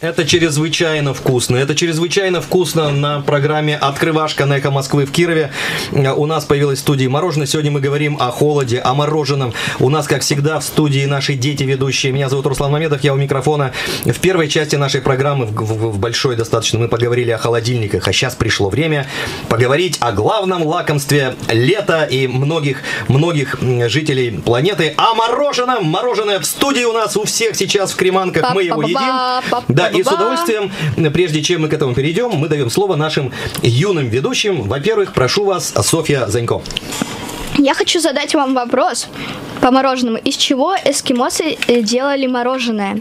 Это чрезвычайно вкусно. Это чрезвычайно вкусно на программе «Открывашка» на «Эхо Москвы» в Кирове. У нас появилась в студии мороженое. Сегодня мы говорим о холоде, о мороженом. У нас, как всегда, в студии наши дети ведущие. Меня зовут Руслан Мамедов, я у микрофона. В первой части нашей программы, в, в- в большой достаточно, мы поговорили о холодильниках. А сейчас пришло время поговорить о главном лакомстве лета и многих, многих жителей планеты. О мороженом! Мороженое в студии у нас у всех сейчас в Креманках. Мы его едим. Да, и с удовольствием, прежде чем мы к этому перейдем, мы даем слово нашим юным ведущим. Во-первых, прошу вас, Софья Занько. Я хочу задать вам вопрос по мороженому. Из чего эскимосы э, делали мороженое?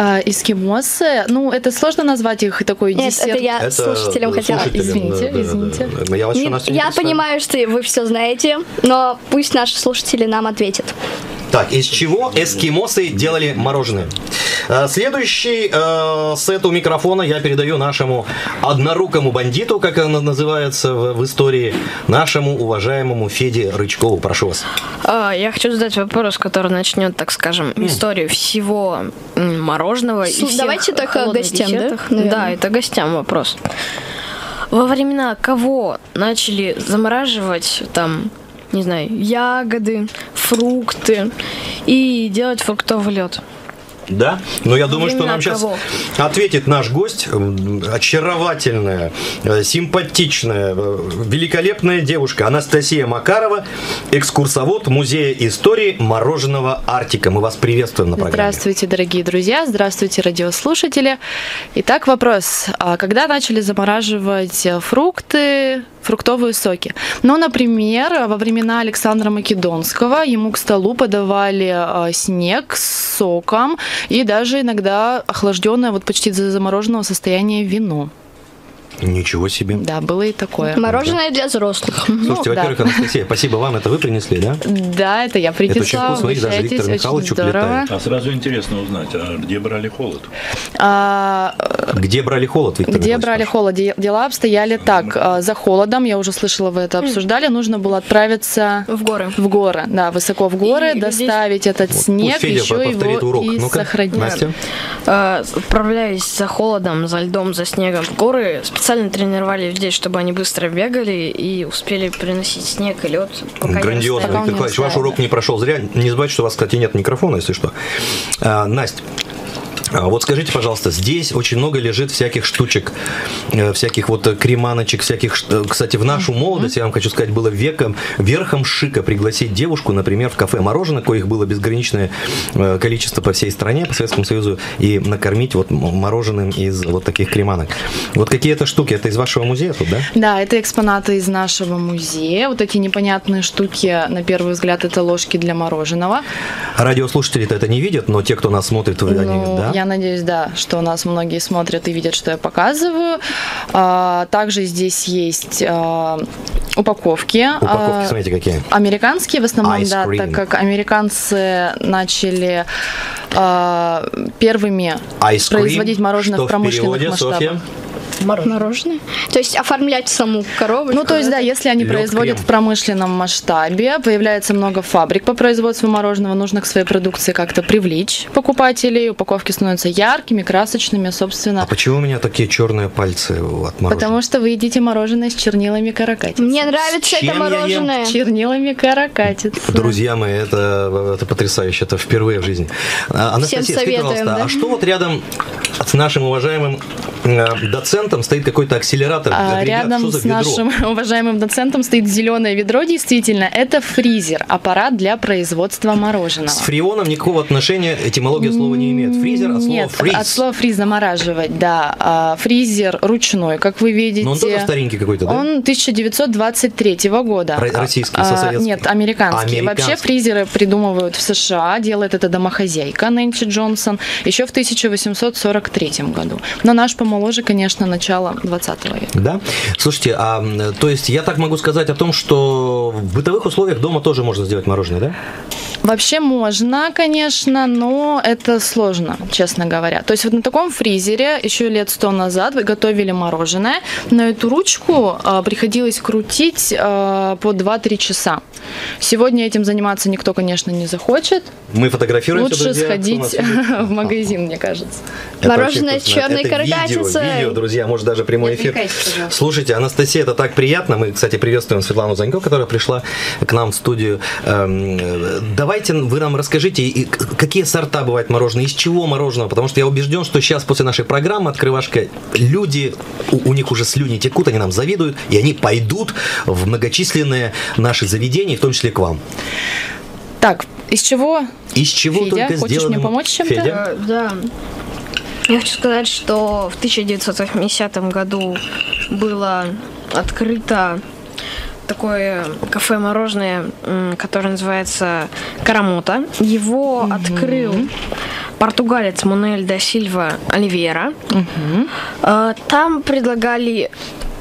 А, эскимосы, ну, это сложно назвать их такой Нет, десерт. это я слушателям хотела. Извините, извините. Я вас еще, Не- Настя, не я понимаю, что вы все знаете, но пусть наши слушатели нам ответят. Так, из чего эскимосы делали мороженое? Э, Следующий э, сет у микрофона я передаю нашему однорукому бандиту, как он называется в, в истории, нашему уважаемому Феде Рычкову. Прошу вас. А, Я хочу задать вопрос, который начнет, так скажем, историю всего м, мороженого и Слушай, всех давайте только холодных гостям, да, наверное? Да, это гостям вопрос. Во времена кого начали замораживать там, не знаю, ягоды, фрукты и делать фруктовый лед? Да? Но я думаю, что нам сейчас ответит наш гость, очаровательная, э, симпатичная, э, великолепная девушка Анастасия Макарова, экскурсовод Музея истории мороженого Арктика. Мы вас приветствуем на программе. Здравствуйте, дорогие друзья, здравствуйте, радиослушатели. Итак, вопрос. А Когда начали замораживать э, фрукты, фруктовые соки? Ну, например, во времена Александра Македонского ему к столу подавали э, снег с соком и даже иногда охлажденное вот почти до замороженного состояния вино. Ничего себе. Да, было и такое. Мороженое для взрослых. Слушайте, Ну, да. во-первых, Анастасия, спасибо вам, это вы принесли, да? Да, это я Это очень принесла. вкусно, видите, даже Виктор Михайлович уплетает. А сразу интересно узнать, а где брали холод? А, Где брали холод, Виктор Где брали холод? Де- Дела обстояли так. а, За холодом, я уже слышала, вы это обсуждали, нужно было отправиться в горы. В горы, да, высоко в горы, И доставить этот снег, Пусть Федя еще повторит его урок. и Ну-ка, сохранить. Настя. Э, Отправляясь за холодом, за льдом, за снегом в горы, специально тренировали людей, чтобы они быстро бегали и успели приносить снег и лед. Грандиозно. Виктор Николаевич. Ваш урок не прошел зря. Не забывайте, что у вас, кстати, нет микрофона, если что. А, Настя, вот скажите, пожалуйста, здесь очень много лежит всяких штучек, э, всяких вот э, креманочек, всяких... э, Кстати, в нашу молодость, я вам хочу сказать, было веком, верхом шика пригласить девушку, например, в кафе мороженое, коих было безграничное количество по всей стране, по Советскому Союзу, и накормить вот мороженым из вот таких креманок. Вот какие это штуки? Это из вашего музея тут, да? Да, это экспонаты из нашего музея. Вот эти непонятные штуки, на первый взгляд, это ложки для мороженого. Радиослушатели-то это не видят, но те, кто нас смотрит, они, Ну, да? Я надеюсь, да, что нас многие смотрят и видят, что я показываю. А, также здесь есть а, упаковки. Упаковки, А, смотрите, какие. Американские в основном, Ice да, cream. так как американцы начали а, первыми Ice cream, производить мороженое что в в промышленных переводе, масштабах. Софья? Мороженое? То есть оформлять саму коробочку? Ну, то есть, да, если они производят крем. в промышленном масштабе, появляется много фабрик по производству мороженого, нужно к своей продукции как-то привлечь покупателей, упаковки становятся яркими, красочными, собственно. А почему у меня такие черные пальцы от мороженого? Потому что вы едите мороженое с чернилами каракатицы. Мне нравится это Чем я ем? мороженое. С чернилами каракатицы. Друзья мои, это, это потрясающе, это впервые в жизни. А, Анастасия, скажите, советуем, пожалуйста, да? а что вот рядом с нашим уважаемым э, доцентом стоит какой-то акселератор? А Ребят, рядом с нашим *laughs* уважаемым доцентом стоит зеленое ведро. Действительно, это фризер, аппарат для производства мороженого. С фреоном никакого отношения этимология слова не имеет. Фризер от слова Нет, фриз. от слова фриз замораживать, да. А, фризер ручной, как вы видите. Но он тоже старенький какой-то, да? Он 1923 года. Ро- российский, А, советский? Нет, американский. Американский. Вообще фризеры придумывают в США, делает это домохозяйка Нэнси Джонсон еще в 1843 году. Но наш помоложе, конечно, начало 20 века. Да? Слушайте, а то есть я так могу сказать о том, что в бытовых условиях дома тоже можно сделать мороженое, да? Вообще можно, конечно, но это сложно, честно говоря. То есть вот на таком фризере еще лет сто назад вы готовили мороженое, но эту ручку а, приходилось крутить а, по 2-3 часа. Сегодня этим заниматься никто, конечно, не захочет. Мы фотографируемся, Лучше друзья. сходить *laughs* в магазин, мне кажется. Это Мороженое с черной Это видео, каракатицей. Видео, друзья, может даже прямой эфир. Слушайте, Анастасия, это так приятно. Мы, кстати, приветствуем Светлану Занько, которая пришла к нам в студию. Эм, э, Давайте вы нам расскажите, какие сорта бывает мороженое, из чего мороженое, потому что я убежден, что сейчас после нашей программы «Открывашка» люди, у, у них уже слюни текут, они нам завидуют, и они пойдут в многочисленные наши заведения, в том числе к вам. Так, из чего? Из чего Федя, только хочешь сделаны... мне помочь чем-то? Федя? Э, Да. Я хочу сказать, что в 1980 году было открыто такое кафе-мороженое, которое называется Карамота. Его открыл португалец Мануэль да Сильва Оливера. Э, Там предлагали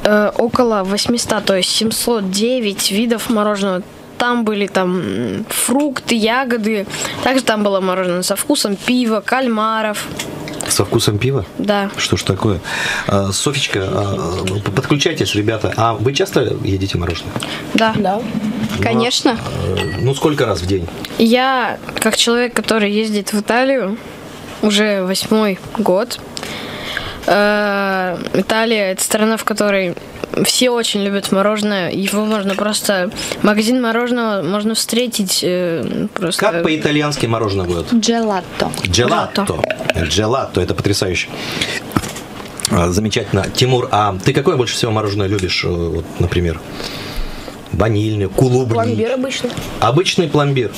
э, около 800, то есть 709 видов мороженого. Там были там фрукты, ягоды. Также там было мороженое со вкусом пива, кальмаров. Со вкусом пива? Да. Что ж такое? А, Софичка, а, подключайтесь, ребята. А вы часто едите мороженое? Да. Да. Конечно. Э, Ну, сколько раз в день? Я, как человек, который ездит в Италию уже восьмой год, Италия это страна, в которой все очень любят мороженое. Его можно просто... Магазин мороженого можно встретить э, просто... Как по-итальянски мороженое будет? Джелато. Джелато. Джелато, это потрясающе. А, Замечательно. Тимур, а ты какое больше всего мороженое любишь, э, вот, например? Ванильный, клубный. Пломбир обычно. Обычный пломбир.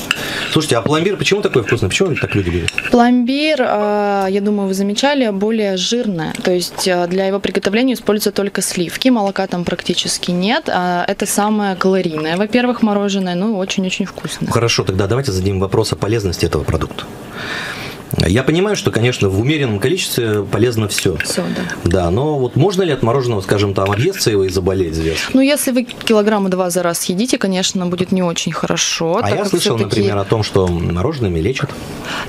Слушайте, а пломбир почему такой вкусный? Почему так люди любят? Пломбир, э, я думаю, вы замечали, более жирное. То есть э, для его приготовления используются только сливки, молока там практически нет. А Это самое калорийное, во-первых, мороженое, ну, очень-очень вкусное. Хорошо, тогда давайте зададим вопрос о полезности этого продукта. Я понимаю, что, конечно, в умеренном количестве полезно все. Все, да. Да, но вот можно ли от мороженого, скажем, там, объесться его и заболеть зверски? Ну, если вы килограмма два за раз съедите, конечно, будет не очень хорошо. А я слышал, например, о том, что морожеными лечат.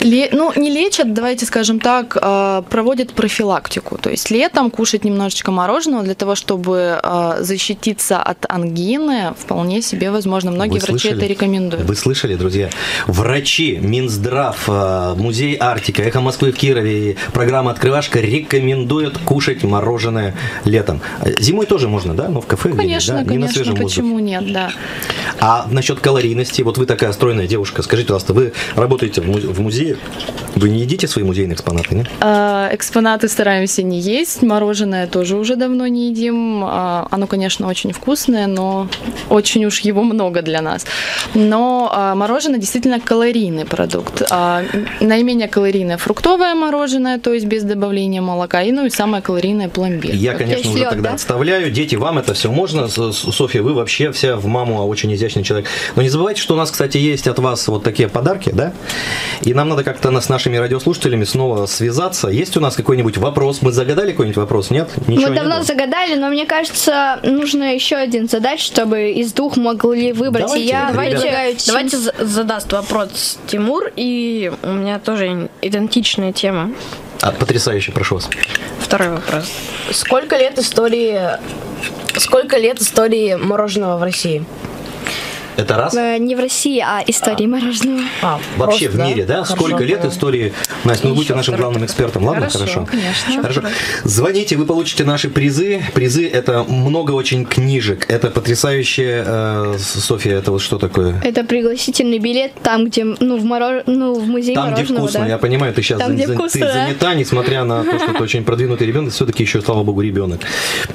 Ле- Ну, не лечат, давайте скажем так, а, проводят профилактику. То есть летом кушать немножечко мороженого для того, чтобы а, защититься от ангины, вполне себе возможно. Многие Вы врачи слышали? это рекомендуют. Вы слышали, друзья? Врачи, Минздрав, э, Музей Арктика, Эхо Москвы в Кирове и программа «Открывашка» рекомендуют кушать мороженое летом. Э, Зимой тоже можно, да? Но в кафе Конечно, да? Не на конечно, свежем воздухе. почему нет, да. А насчет калорийности, вот вы такая стройная девушка, скажите, пожалуйста, вы работаете в му- в музее, вы не едите свои музейные экспонаты, нет? А, Экспонаты стараемся не есть, мороженое тоже уже давно не едим. А, Оно, конечно, очень вкусное, но очень уж его много для нас. Но а, мороженое действительно калорийный продукт. Наименее калорийное фруктовое мороженое, то есть без добавления молока, и ну и самое калорийное пломбир. Я, конечно, уже тогда отставляю. Дети, вам это все можно. Софья, вы вообще вся в маму, а очень изящный человек. Но не забывайте, что у нас, кстати, есть от вас вот такие подарки, да? И нам надо как-то с нашими радиослушателями снова связаться. Есть у нас какой-нибудь вопрос? Мы загадали какой-нибудь вопрос? Нет? Ничего Мы не давно было? загадали, но мне кажется, нужно еще один задать, чтобы из двух могли выбрать. Давайте, И я давайте, давайте за- задаст вопрос Тимур, и у меня тоже идентичная тема. А, потрясающе, прошу вас. Второй вопрос. Сколько лет истории... Сколько лет истории мороженого в России? Это раз? Э, Не в России, а истории мороженого. Вообще Просто, в мире, да? Хорошо, Сколько лет истории? Настя, ну будьте нашим главным экспертом, ладно? Хорошо, конечно. Хорошо. Звоните, вы получите наши призы. Призы это много очень книжек. Это потрясающее. э, Софья, это вот что такое? Это пригласительный билет там, где, ну, в, морож... ну, в музей Там, где вкусно, да. я понимаю, ты сейчас Там, где ты вкусно, да. занята, несмотря на то, что ты очень продвинутый ребенок, все-таки еще, слава богу, ребенок.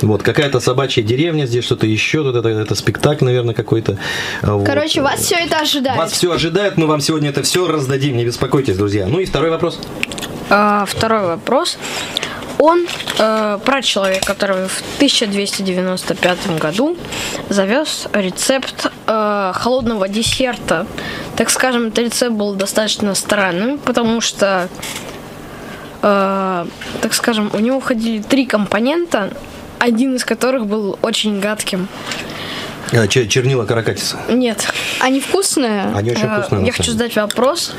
Вот, какая-то собачья деревня, здесь что-то еще, тут это, это спектакль, наверное, какой-то. Вот. Короче, вас все это ожидает. Вас все ожидает, мы вам сегодня это все раздадим, не беспокойтесь, друзья. Ну и второй вопрос. А, второй вопрос. Он э, про человека, который в 1295 году завез рецепт э, холодного десерта. Так скажем, этот рецепт был достаточно странным, потому что, э, так скажем, у него входили три компонента, один из которых был очень гадким. А, чер- чернила каракатиса. Нет. Они вкусные? Они очень Э, вкусные. Я хочу задать вопрос.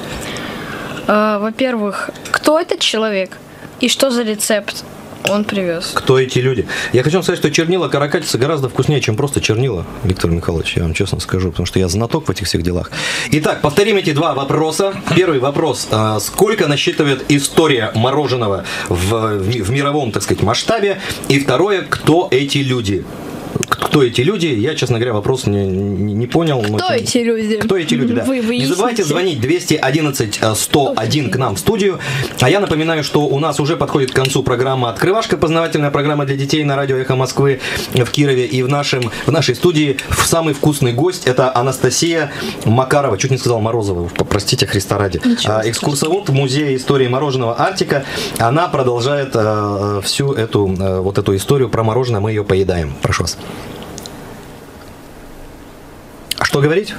Э, Во-первых, кто этот человек и что за рецепт? Он привез. Кто эти люди? Я хочу вам сказать, что чернила каракатица гораздо вкуснее, чем просто чернила, Виктор Михайлович, я вам честно скажу, потому что я знаток в этих всех делах. Итак, повторим эти два вопроса. Первый вопрос. А, Сколько насчитывает история мороженого в, в в мировом, так сказать, масштабе? И второе, кто эти люди? Кто эти люди? Я, честно говоря, вопрос не, не- не понял. но Кто тем- эти люди? Кто эти люди, да. Вы Не забывайте выясните. звонить 211 э, 101 к нам в студию. А я напоминаю, что у нас уже подходит к концу программа «Открывашка», познавательная программа для детей на радио «Эхо Москвы» в Кирове. И в, нашем, в нашей студии в самый вкусный гость – это Анастасия Макарова. Чуть не сказал Морозова, простите, Христа ради. А, Экскурсовод Музея истории мороженого «Артика». Она продолжает э, всю эту, э, вот эту историю про мороженое. Мы ее поедаем. Прошу вас. Что говорить?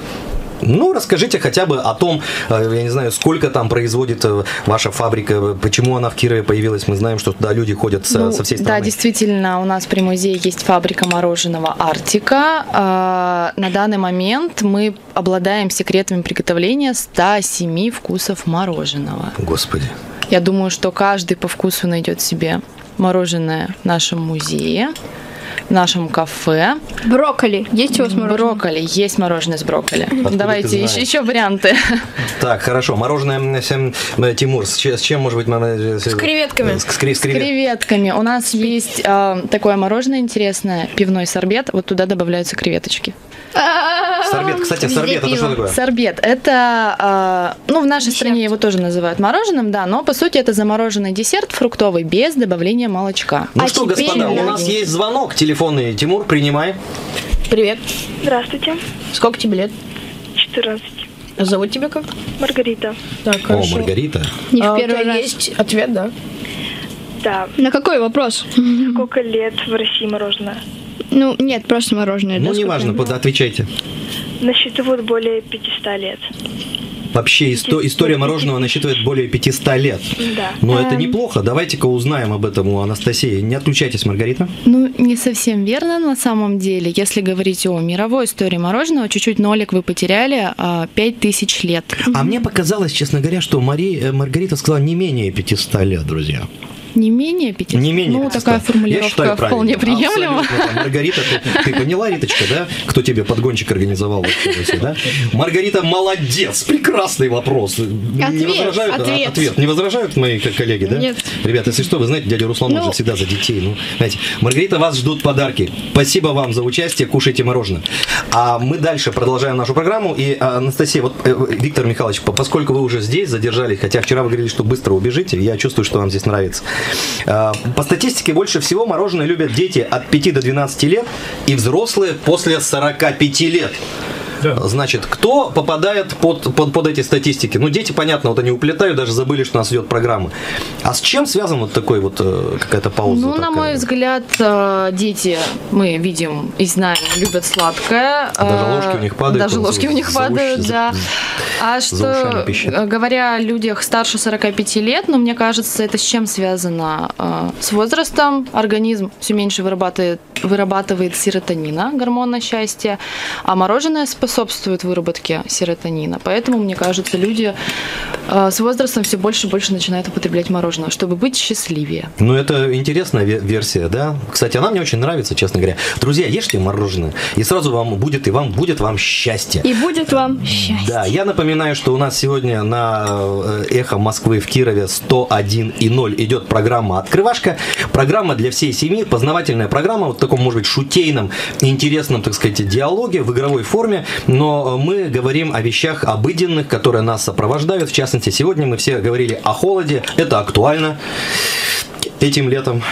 Ну, расскажите хотя бы о том, э, я не знаю, сколько там производит э, ваша фабрика, э, почему она в Кирове появилась. Мы знаем, что туда люди ходят с- Ну, со всей Да, страны. действительно, у нас при музее есть фабрика мороженого Артика. А, На данный момент мы обладаем секретами приготовления 107 вкусов мороженого. Господи. Я думаю, что каждый по вкусу найдет себе мороженое в нашем музее, в нашем кафе. Брокколи. Есть у вас мороженое? Брокколи. Есть мороженое с брокколи. Откуда Давайте еще, еще варианты. Так, хорошо. Мороженое, всем, э, Тимур, с че- с чем, может быть, мы... С креветками. С, кре- с С кревет- креветками. У нас есть а, такое мороженое интересное, пивной сорбет. Вот туда добавляются креветочки. Сорбет. Кстати, сорбет, это что такое? Сорбет. Это, а, ну, в нашей стране его тоже называют мороженым, да, но по сути это замороженный десерт фруктовый без добавления молочка. Ну что, господа, у нас есть звонок телефонный. Тимур, принимай. Привет. Здравствуйте. Сколько тебе лет? 14. А Зовут тебя как? Маргарита. Так, О, хорошо. Маргарита. Не в А у первый тебя раз. есть ответ, да? Да. На какой вопрос? Сколько лет в России мороженое? Ну, нет, просто мороженое. Ну, да, неважно, под- отвечайте. Насчитывают более 500 лет. Вообще исто- история мороженого насчитывает более 500 лет. Да. Но это Эм. неплохо. Давайте-ка узнаем об этом у Анастасии. Не отключайтесь, Маргарита. Ну, не совсем верно на самом деле. Если говорить о мировой истории мороженого, чуть-чуть нолик вы потеряли, а, 5000 лет. А мне показалось, честно говоря, что Мари, э, Маргарита сказала не менее 500 лет, друзья. Не менее 500? Не менее Ну, 500. такая Я формулировка считаю правильно. вполне приемлема. Абсолютно. *laughs* Маргарита, ты, ты поняла, Риточка, да? Кто тебе подгончик организовал? да? Маргарита, молодец! Прекрасный вопрос. не Ответ, возражают? а, ответ. ответ. Не возражают мои ко- коллеги, да? Нет. Ребята, если что, вы знаете, дядя Руслан Ну. уже всегда за детей. Ну, знаете, Маргарита, вас ждут подарки. Спасибо вам за участие. Кушайте мороженое. А мы дальше продолжаем нашу программу. И, а, Анастасия, вот, э, Виктор Михайлович, по- поскольку вы уже здесь задержались, хотя вчера вы говорили, что быстро убежите, я чувствую, что вам здесь нравится. А, По статистике, больше всего мороженое любят дети от 5 до 12 лет и взрослые после 45 лет. Значит, кто попадает под, под, под эти статистики? Ну, дети, понятно, вот они уплетают, даже забыли, что у нас идет программа. А с чем связан вот такой вот э, какая-то пауза? Ну, на такая? мой взгляд, э, дети, мы видим и знаем, любят сладкое. Даже Э, ложки у них падают, Даже ложки за- у них за уши, падают, за- да. А что, говоря о людях старше 45 лет, ну, мне кажется, это с чем связано? С возрастом организм все меньше вырабатывает, вырабатывает серотонина, гормона счастья, а мороженое способствует выработке серотонина. Поэтому, мне кажется, люди э, с возрастом все больше и больше начинают употреблять мороженое, чтобы быть счастливее. Ну, это интересная ве- версия, да? Кстати, она мне очень нравится, честно говоря. Друзья, ешьте мороженое, и сразу вам будет, и вам будет вам счастье. И будет вам счастье. Да, я напоминаю, что у нас сегодня на э, Эхо Москвы в Кирове 101 и 0 идет программа «Открывашка». Программа для всей семьи, познавательная программа, вот в таком, может быть, шутейном, интересном, так сказать, диалоге в игровой форме, но э, мы говорим о вещах обыденных, которые нас сопровождают. В частности, сегодня мы все говорили о холоде, это актуально этим летом.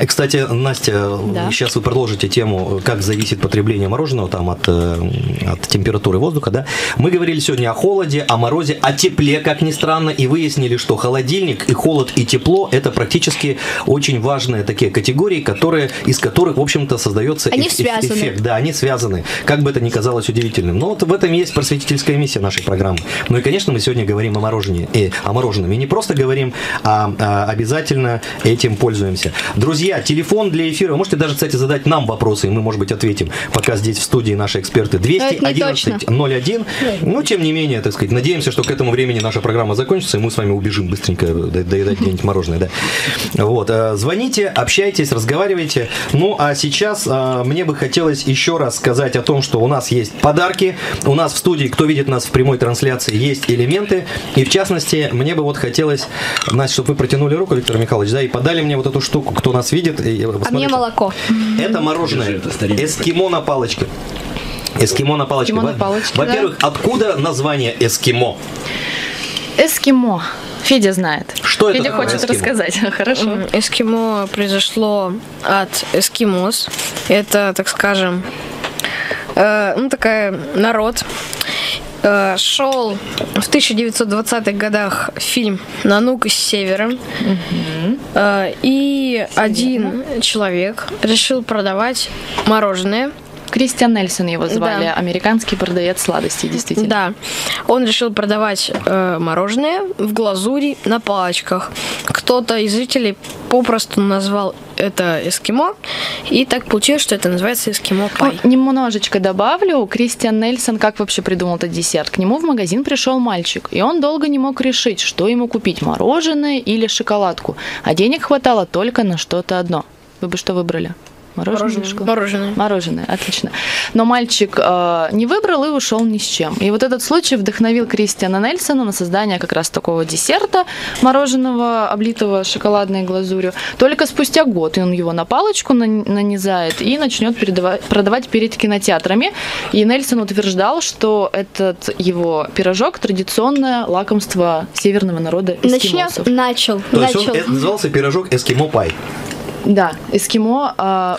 И, кстати, Настя, Да. сейчас вы продолжите тему, как зависит потребление мороженого там от, э, от температуры воздуха, да? Мы говорили сегодня о холоде, о морозе, о тепле, как ни странно, и выяснили, что холодильник и холод и тепло это практически очень важные такие категории, которые, из которых, в общем-то, создается Они эф- связаны. эффект. Да, они связаны. Как бы это ни казалось удивительным. Но вот в этом есть просветительская миссия нашей программы. Ну и, конечно, мы сегодня говорим о мороженое. И о мороженом. И не просто говорим, а, а обязательно этим пользуемся. Друзья, Друзья, телефон для эфира. Вы можете даже, кстати, задать нам вопросы, и мы, может быть, ответим, пока здесь в студии наши эксперты. 211 01. Ну, тем не менее, так сказать, надеемся, что к этому времени наша программа закончится, и мы с вами убежим быстренько до- доедать где-нибудь мороженое, да. Вот. э, Звоните, общайтесь, разговаривайте. Ну, а сейчас э, мне бы хотелось еще раз сказать о том, что у нас есть подарки. У нас в студии, кто видит нас в прямой трансляции, есть элементы. И в частности, мне бы вот хотелось, Настя, чтобы вы протянули руку, Виктор Михайлович, да, и подали мне вот эту штуку, кто нас видит. И, А мне молоко. Это мороженое. Эскимо на палочке. Эскимо на палочке. Эскимо на палочке, Во-первых, откуда название эскимо? Эскимо. Федя знает. Что это Федя хочет эскимо? рассказать. *laughs* Хорошо. Эскимо произошло от эскимос. Это, так скажем, э, ну такая народ. Э, шел в 1920-х годах фильм «Нанук из севера». Э, и один человек решил продавать мороженое. Кристиан Нельсон его звали, Да. американский продавец сладостей, действительно. Да, он решил продавать э, мороженое в глазури на палочках. Кто-то из зрителей попросту назвал это эскимо, и так получилось, что это называется эскимо пай. Ну, немножечко добавлю. Кристиан Нельсон как вообще придумал этот десерт? К нему в магазин пришел мальчик, и он долго не мог решить, что ему купить, мороженое или шоколадку. А денег хватало только на что-то одно. Вы бы что выбрали? Мороженое? Мороженое. Мороженое. Мороженое, отлично. Но мальчик э, не выбрал и ушел ни с чем. И вот этот случай вдохновил Кристиана Нельсона на создание как раз такого десерта мороженого, облитого шоколадной глазурью. Только спустя год и он его на палочку нан- нанизает и начнет передавать- продавать перед кинотеатрами. И Нельсон утверждал, что этот его пирожок традиционное лакомство северного народа эскимосов. Начнем? Начал. То есть Начал. он э, назывался пирожок эскимо пай. Да, эскимо э,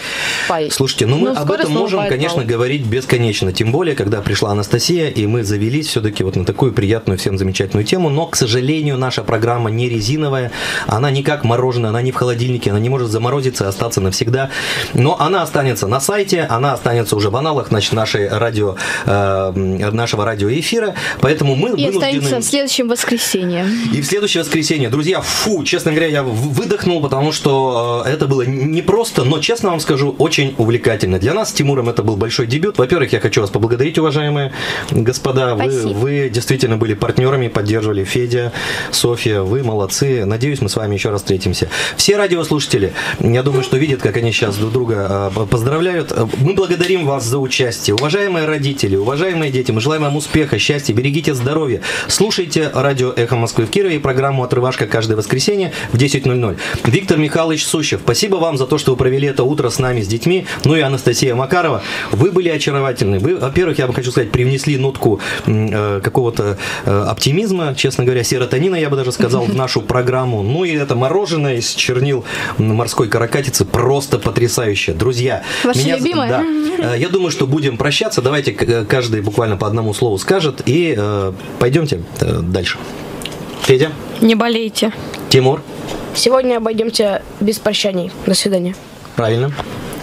пай. Слушайте, ну мы Ну, об этом можем, конечно, пал. говорить бесконечно. Тем более, когда пришла Анастасия, и мы завелись все-таки вот на такую приятную, всем замечательную тему. Но, к сожалению, наша программа не резиновая. Она не как мороженое, она не в холодильнике, она не может заморозиться и остаться навсегда. Но она останется на сайте, она останется уже в аналах значит, нашей радио, э, нашего радиоэфира. Поэтому мы И вынуждены... останется в следующем воскресенье. И в следующее воскресенье, друзья, фу, честно говоря, я выдохнул, потому что э, это было не просто, но, честно вам скажу, очень увлекательно. Для нас с Тимуром это был большой дебют. Во-первых, я хочу вас поблагодарить, уважаемые господа. Вы, Спасибо. вы действительно были партнерами, поддерживали Федя, Софья, вы молодцы. Надеюсь, мы с вами еще раз встретимся. Все радиослушатели, я думаю, что видят, как они сейчас друг друга э, поздравляют. Мы благодарим вас за участие. Уважаемые родители, уважаемые дети, мы желаем вам успеха, счастья, берегите здоровье. Слушайте радио «Эхо Москвы» в Кирове и программу «Отрывашка» каждое воскресенье в 10.00. Виктор Михайлович Сущев, спасибо вам за то, что вы провели это утро с нами, с детьми. Ну и Анастасия Макарова, вы были очаровательны. Вы, во-первых, я вам хочу сказать, привнесли нотку э, какого-то э, оптимизма, честно говоря, серотонина, я бы даже сказал, в нашу программу. Ну и это мороженое из чернил морской каракатицы просто потрясающе. Друзья, Ваше меня- любимое? да. Э, Я думаю, что будем прощаться. Давайте э, каждый буквально по одному слову скажет. И э, пойдемте э, дальше. Федя, Не болейте. Тимур, Сегодня обойдемся без прощаний. До свидания. правильно.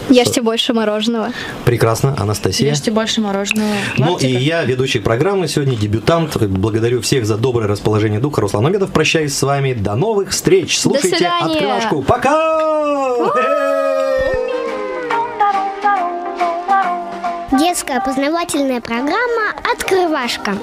Ешьте больше мороженого. Прекрасно, Анастасия. Ешьте больше мороженого. Ну и я, ведущий программы, сегодня дебютант. Благодарю всех за доброе расположение духа. Руслан Обедов, прощаюсь с вами. До новых встреч. Слушайте открывашку. Пока! Детская познавательная программа «Открывашка».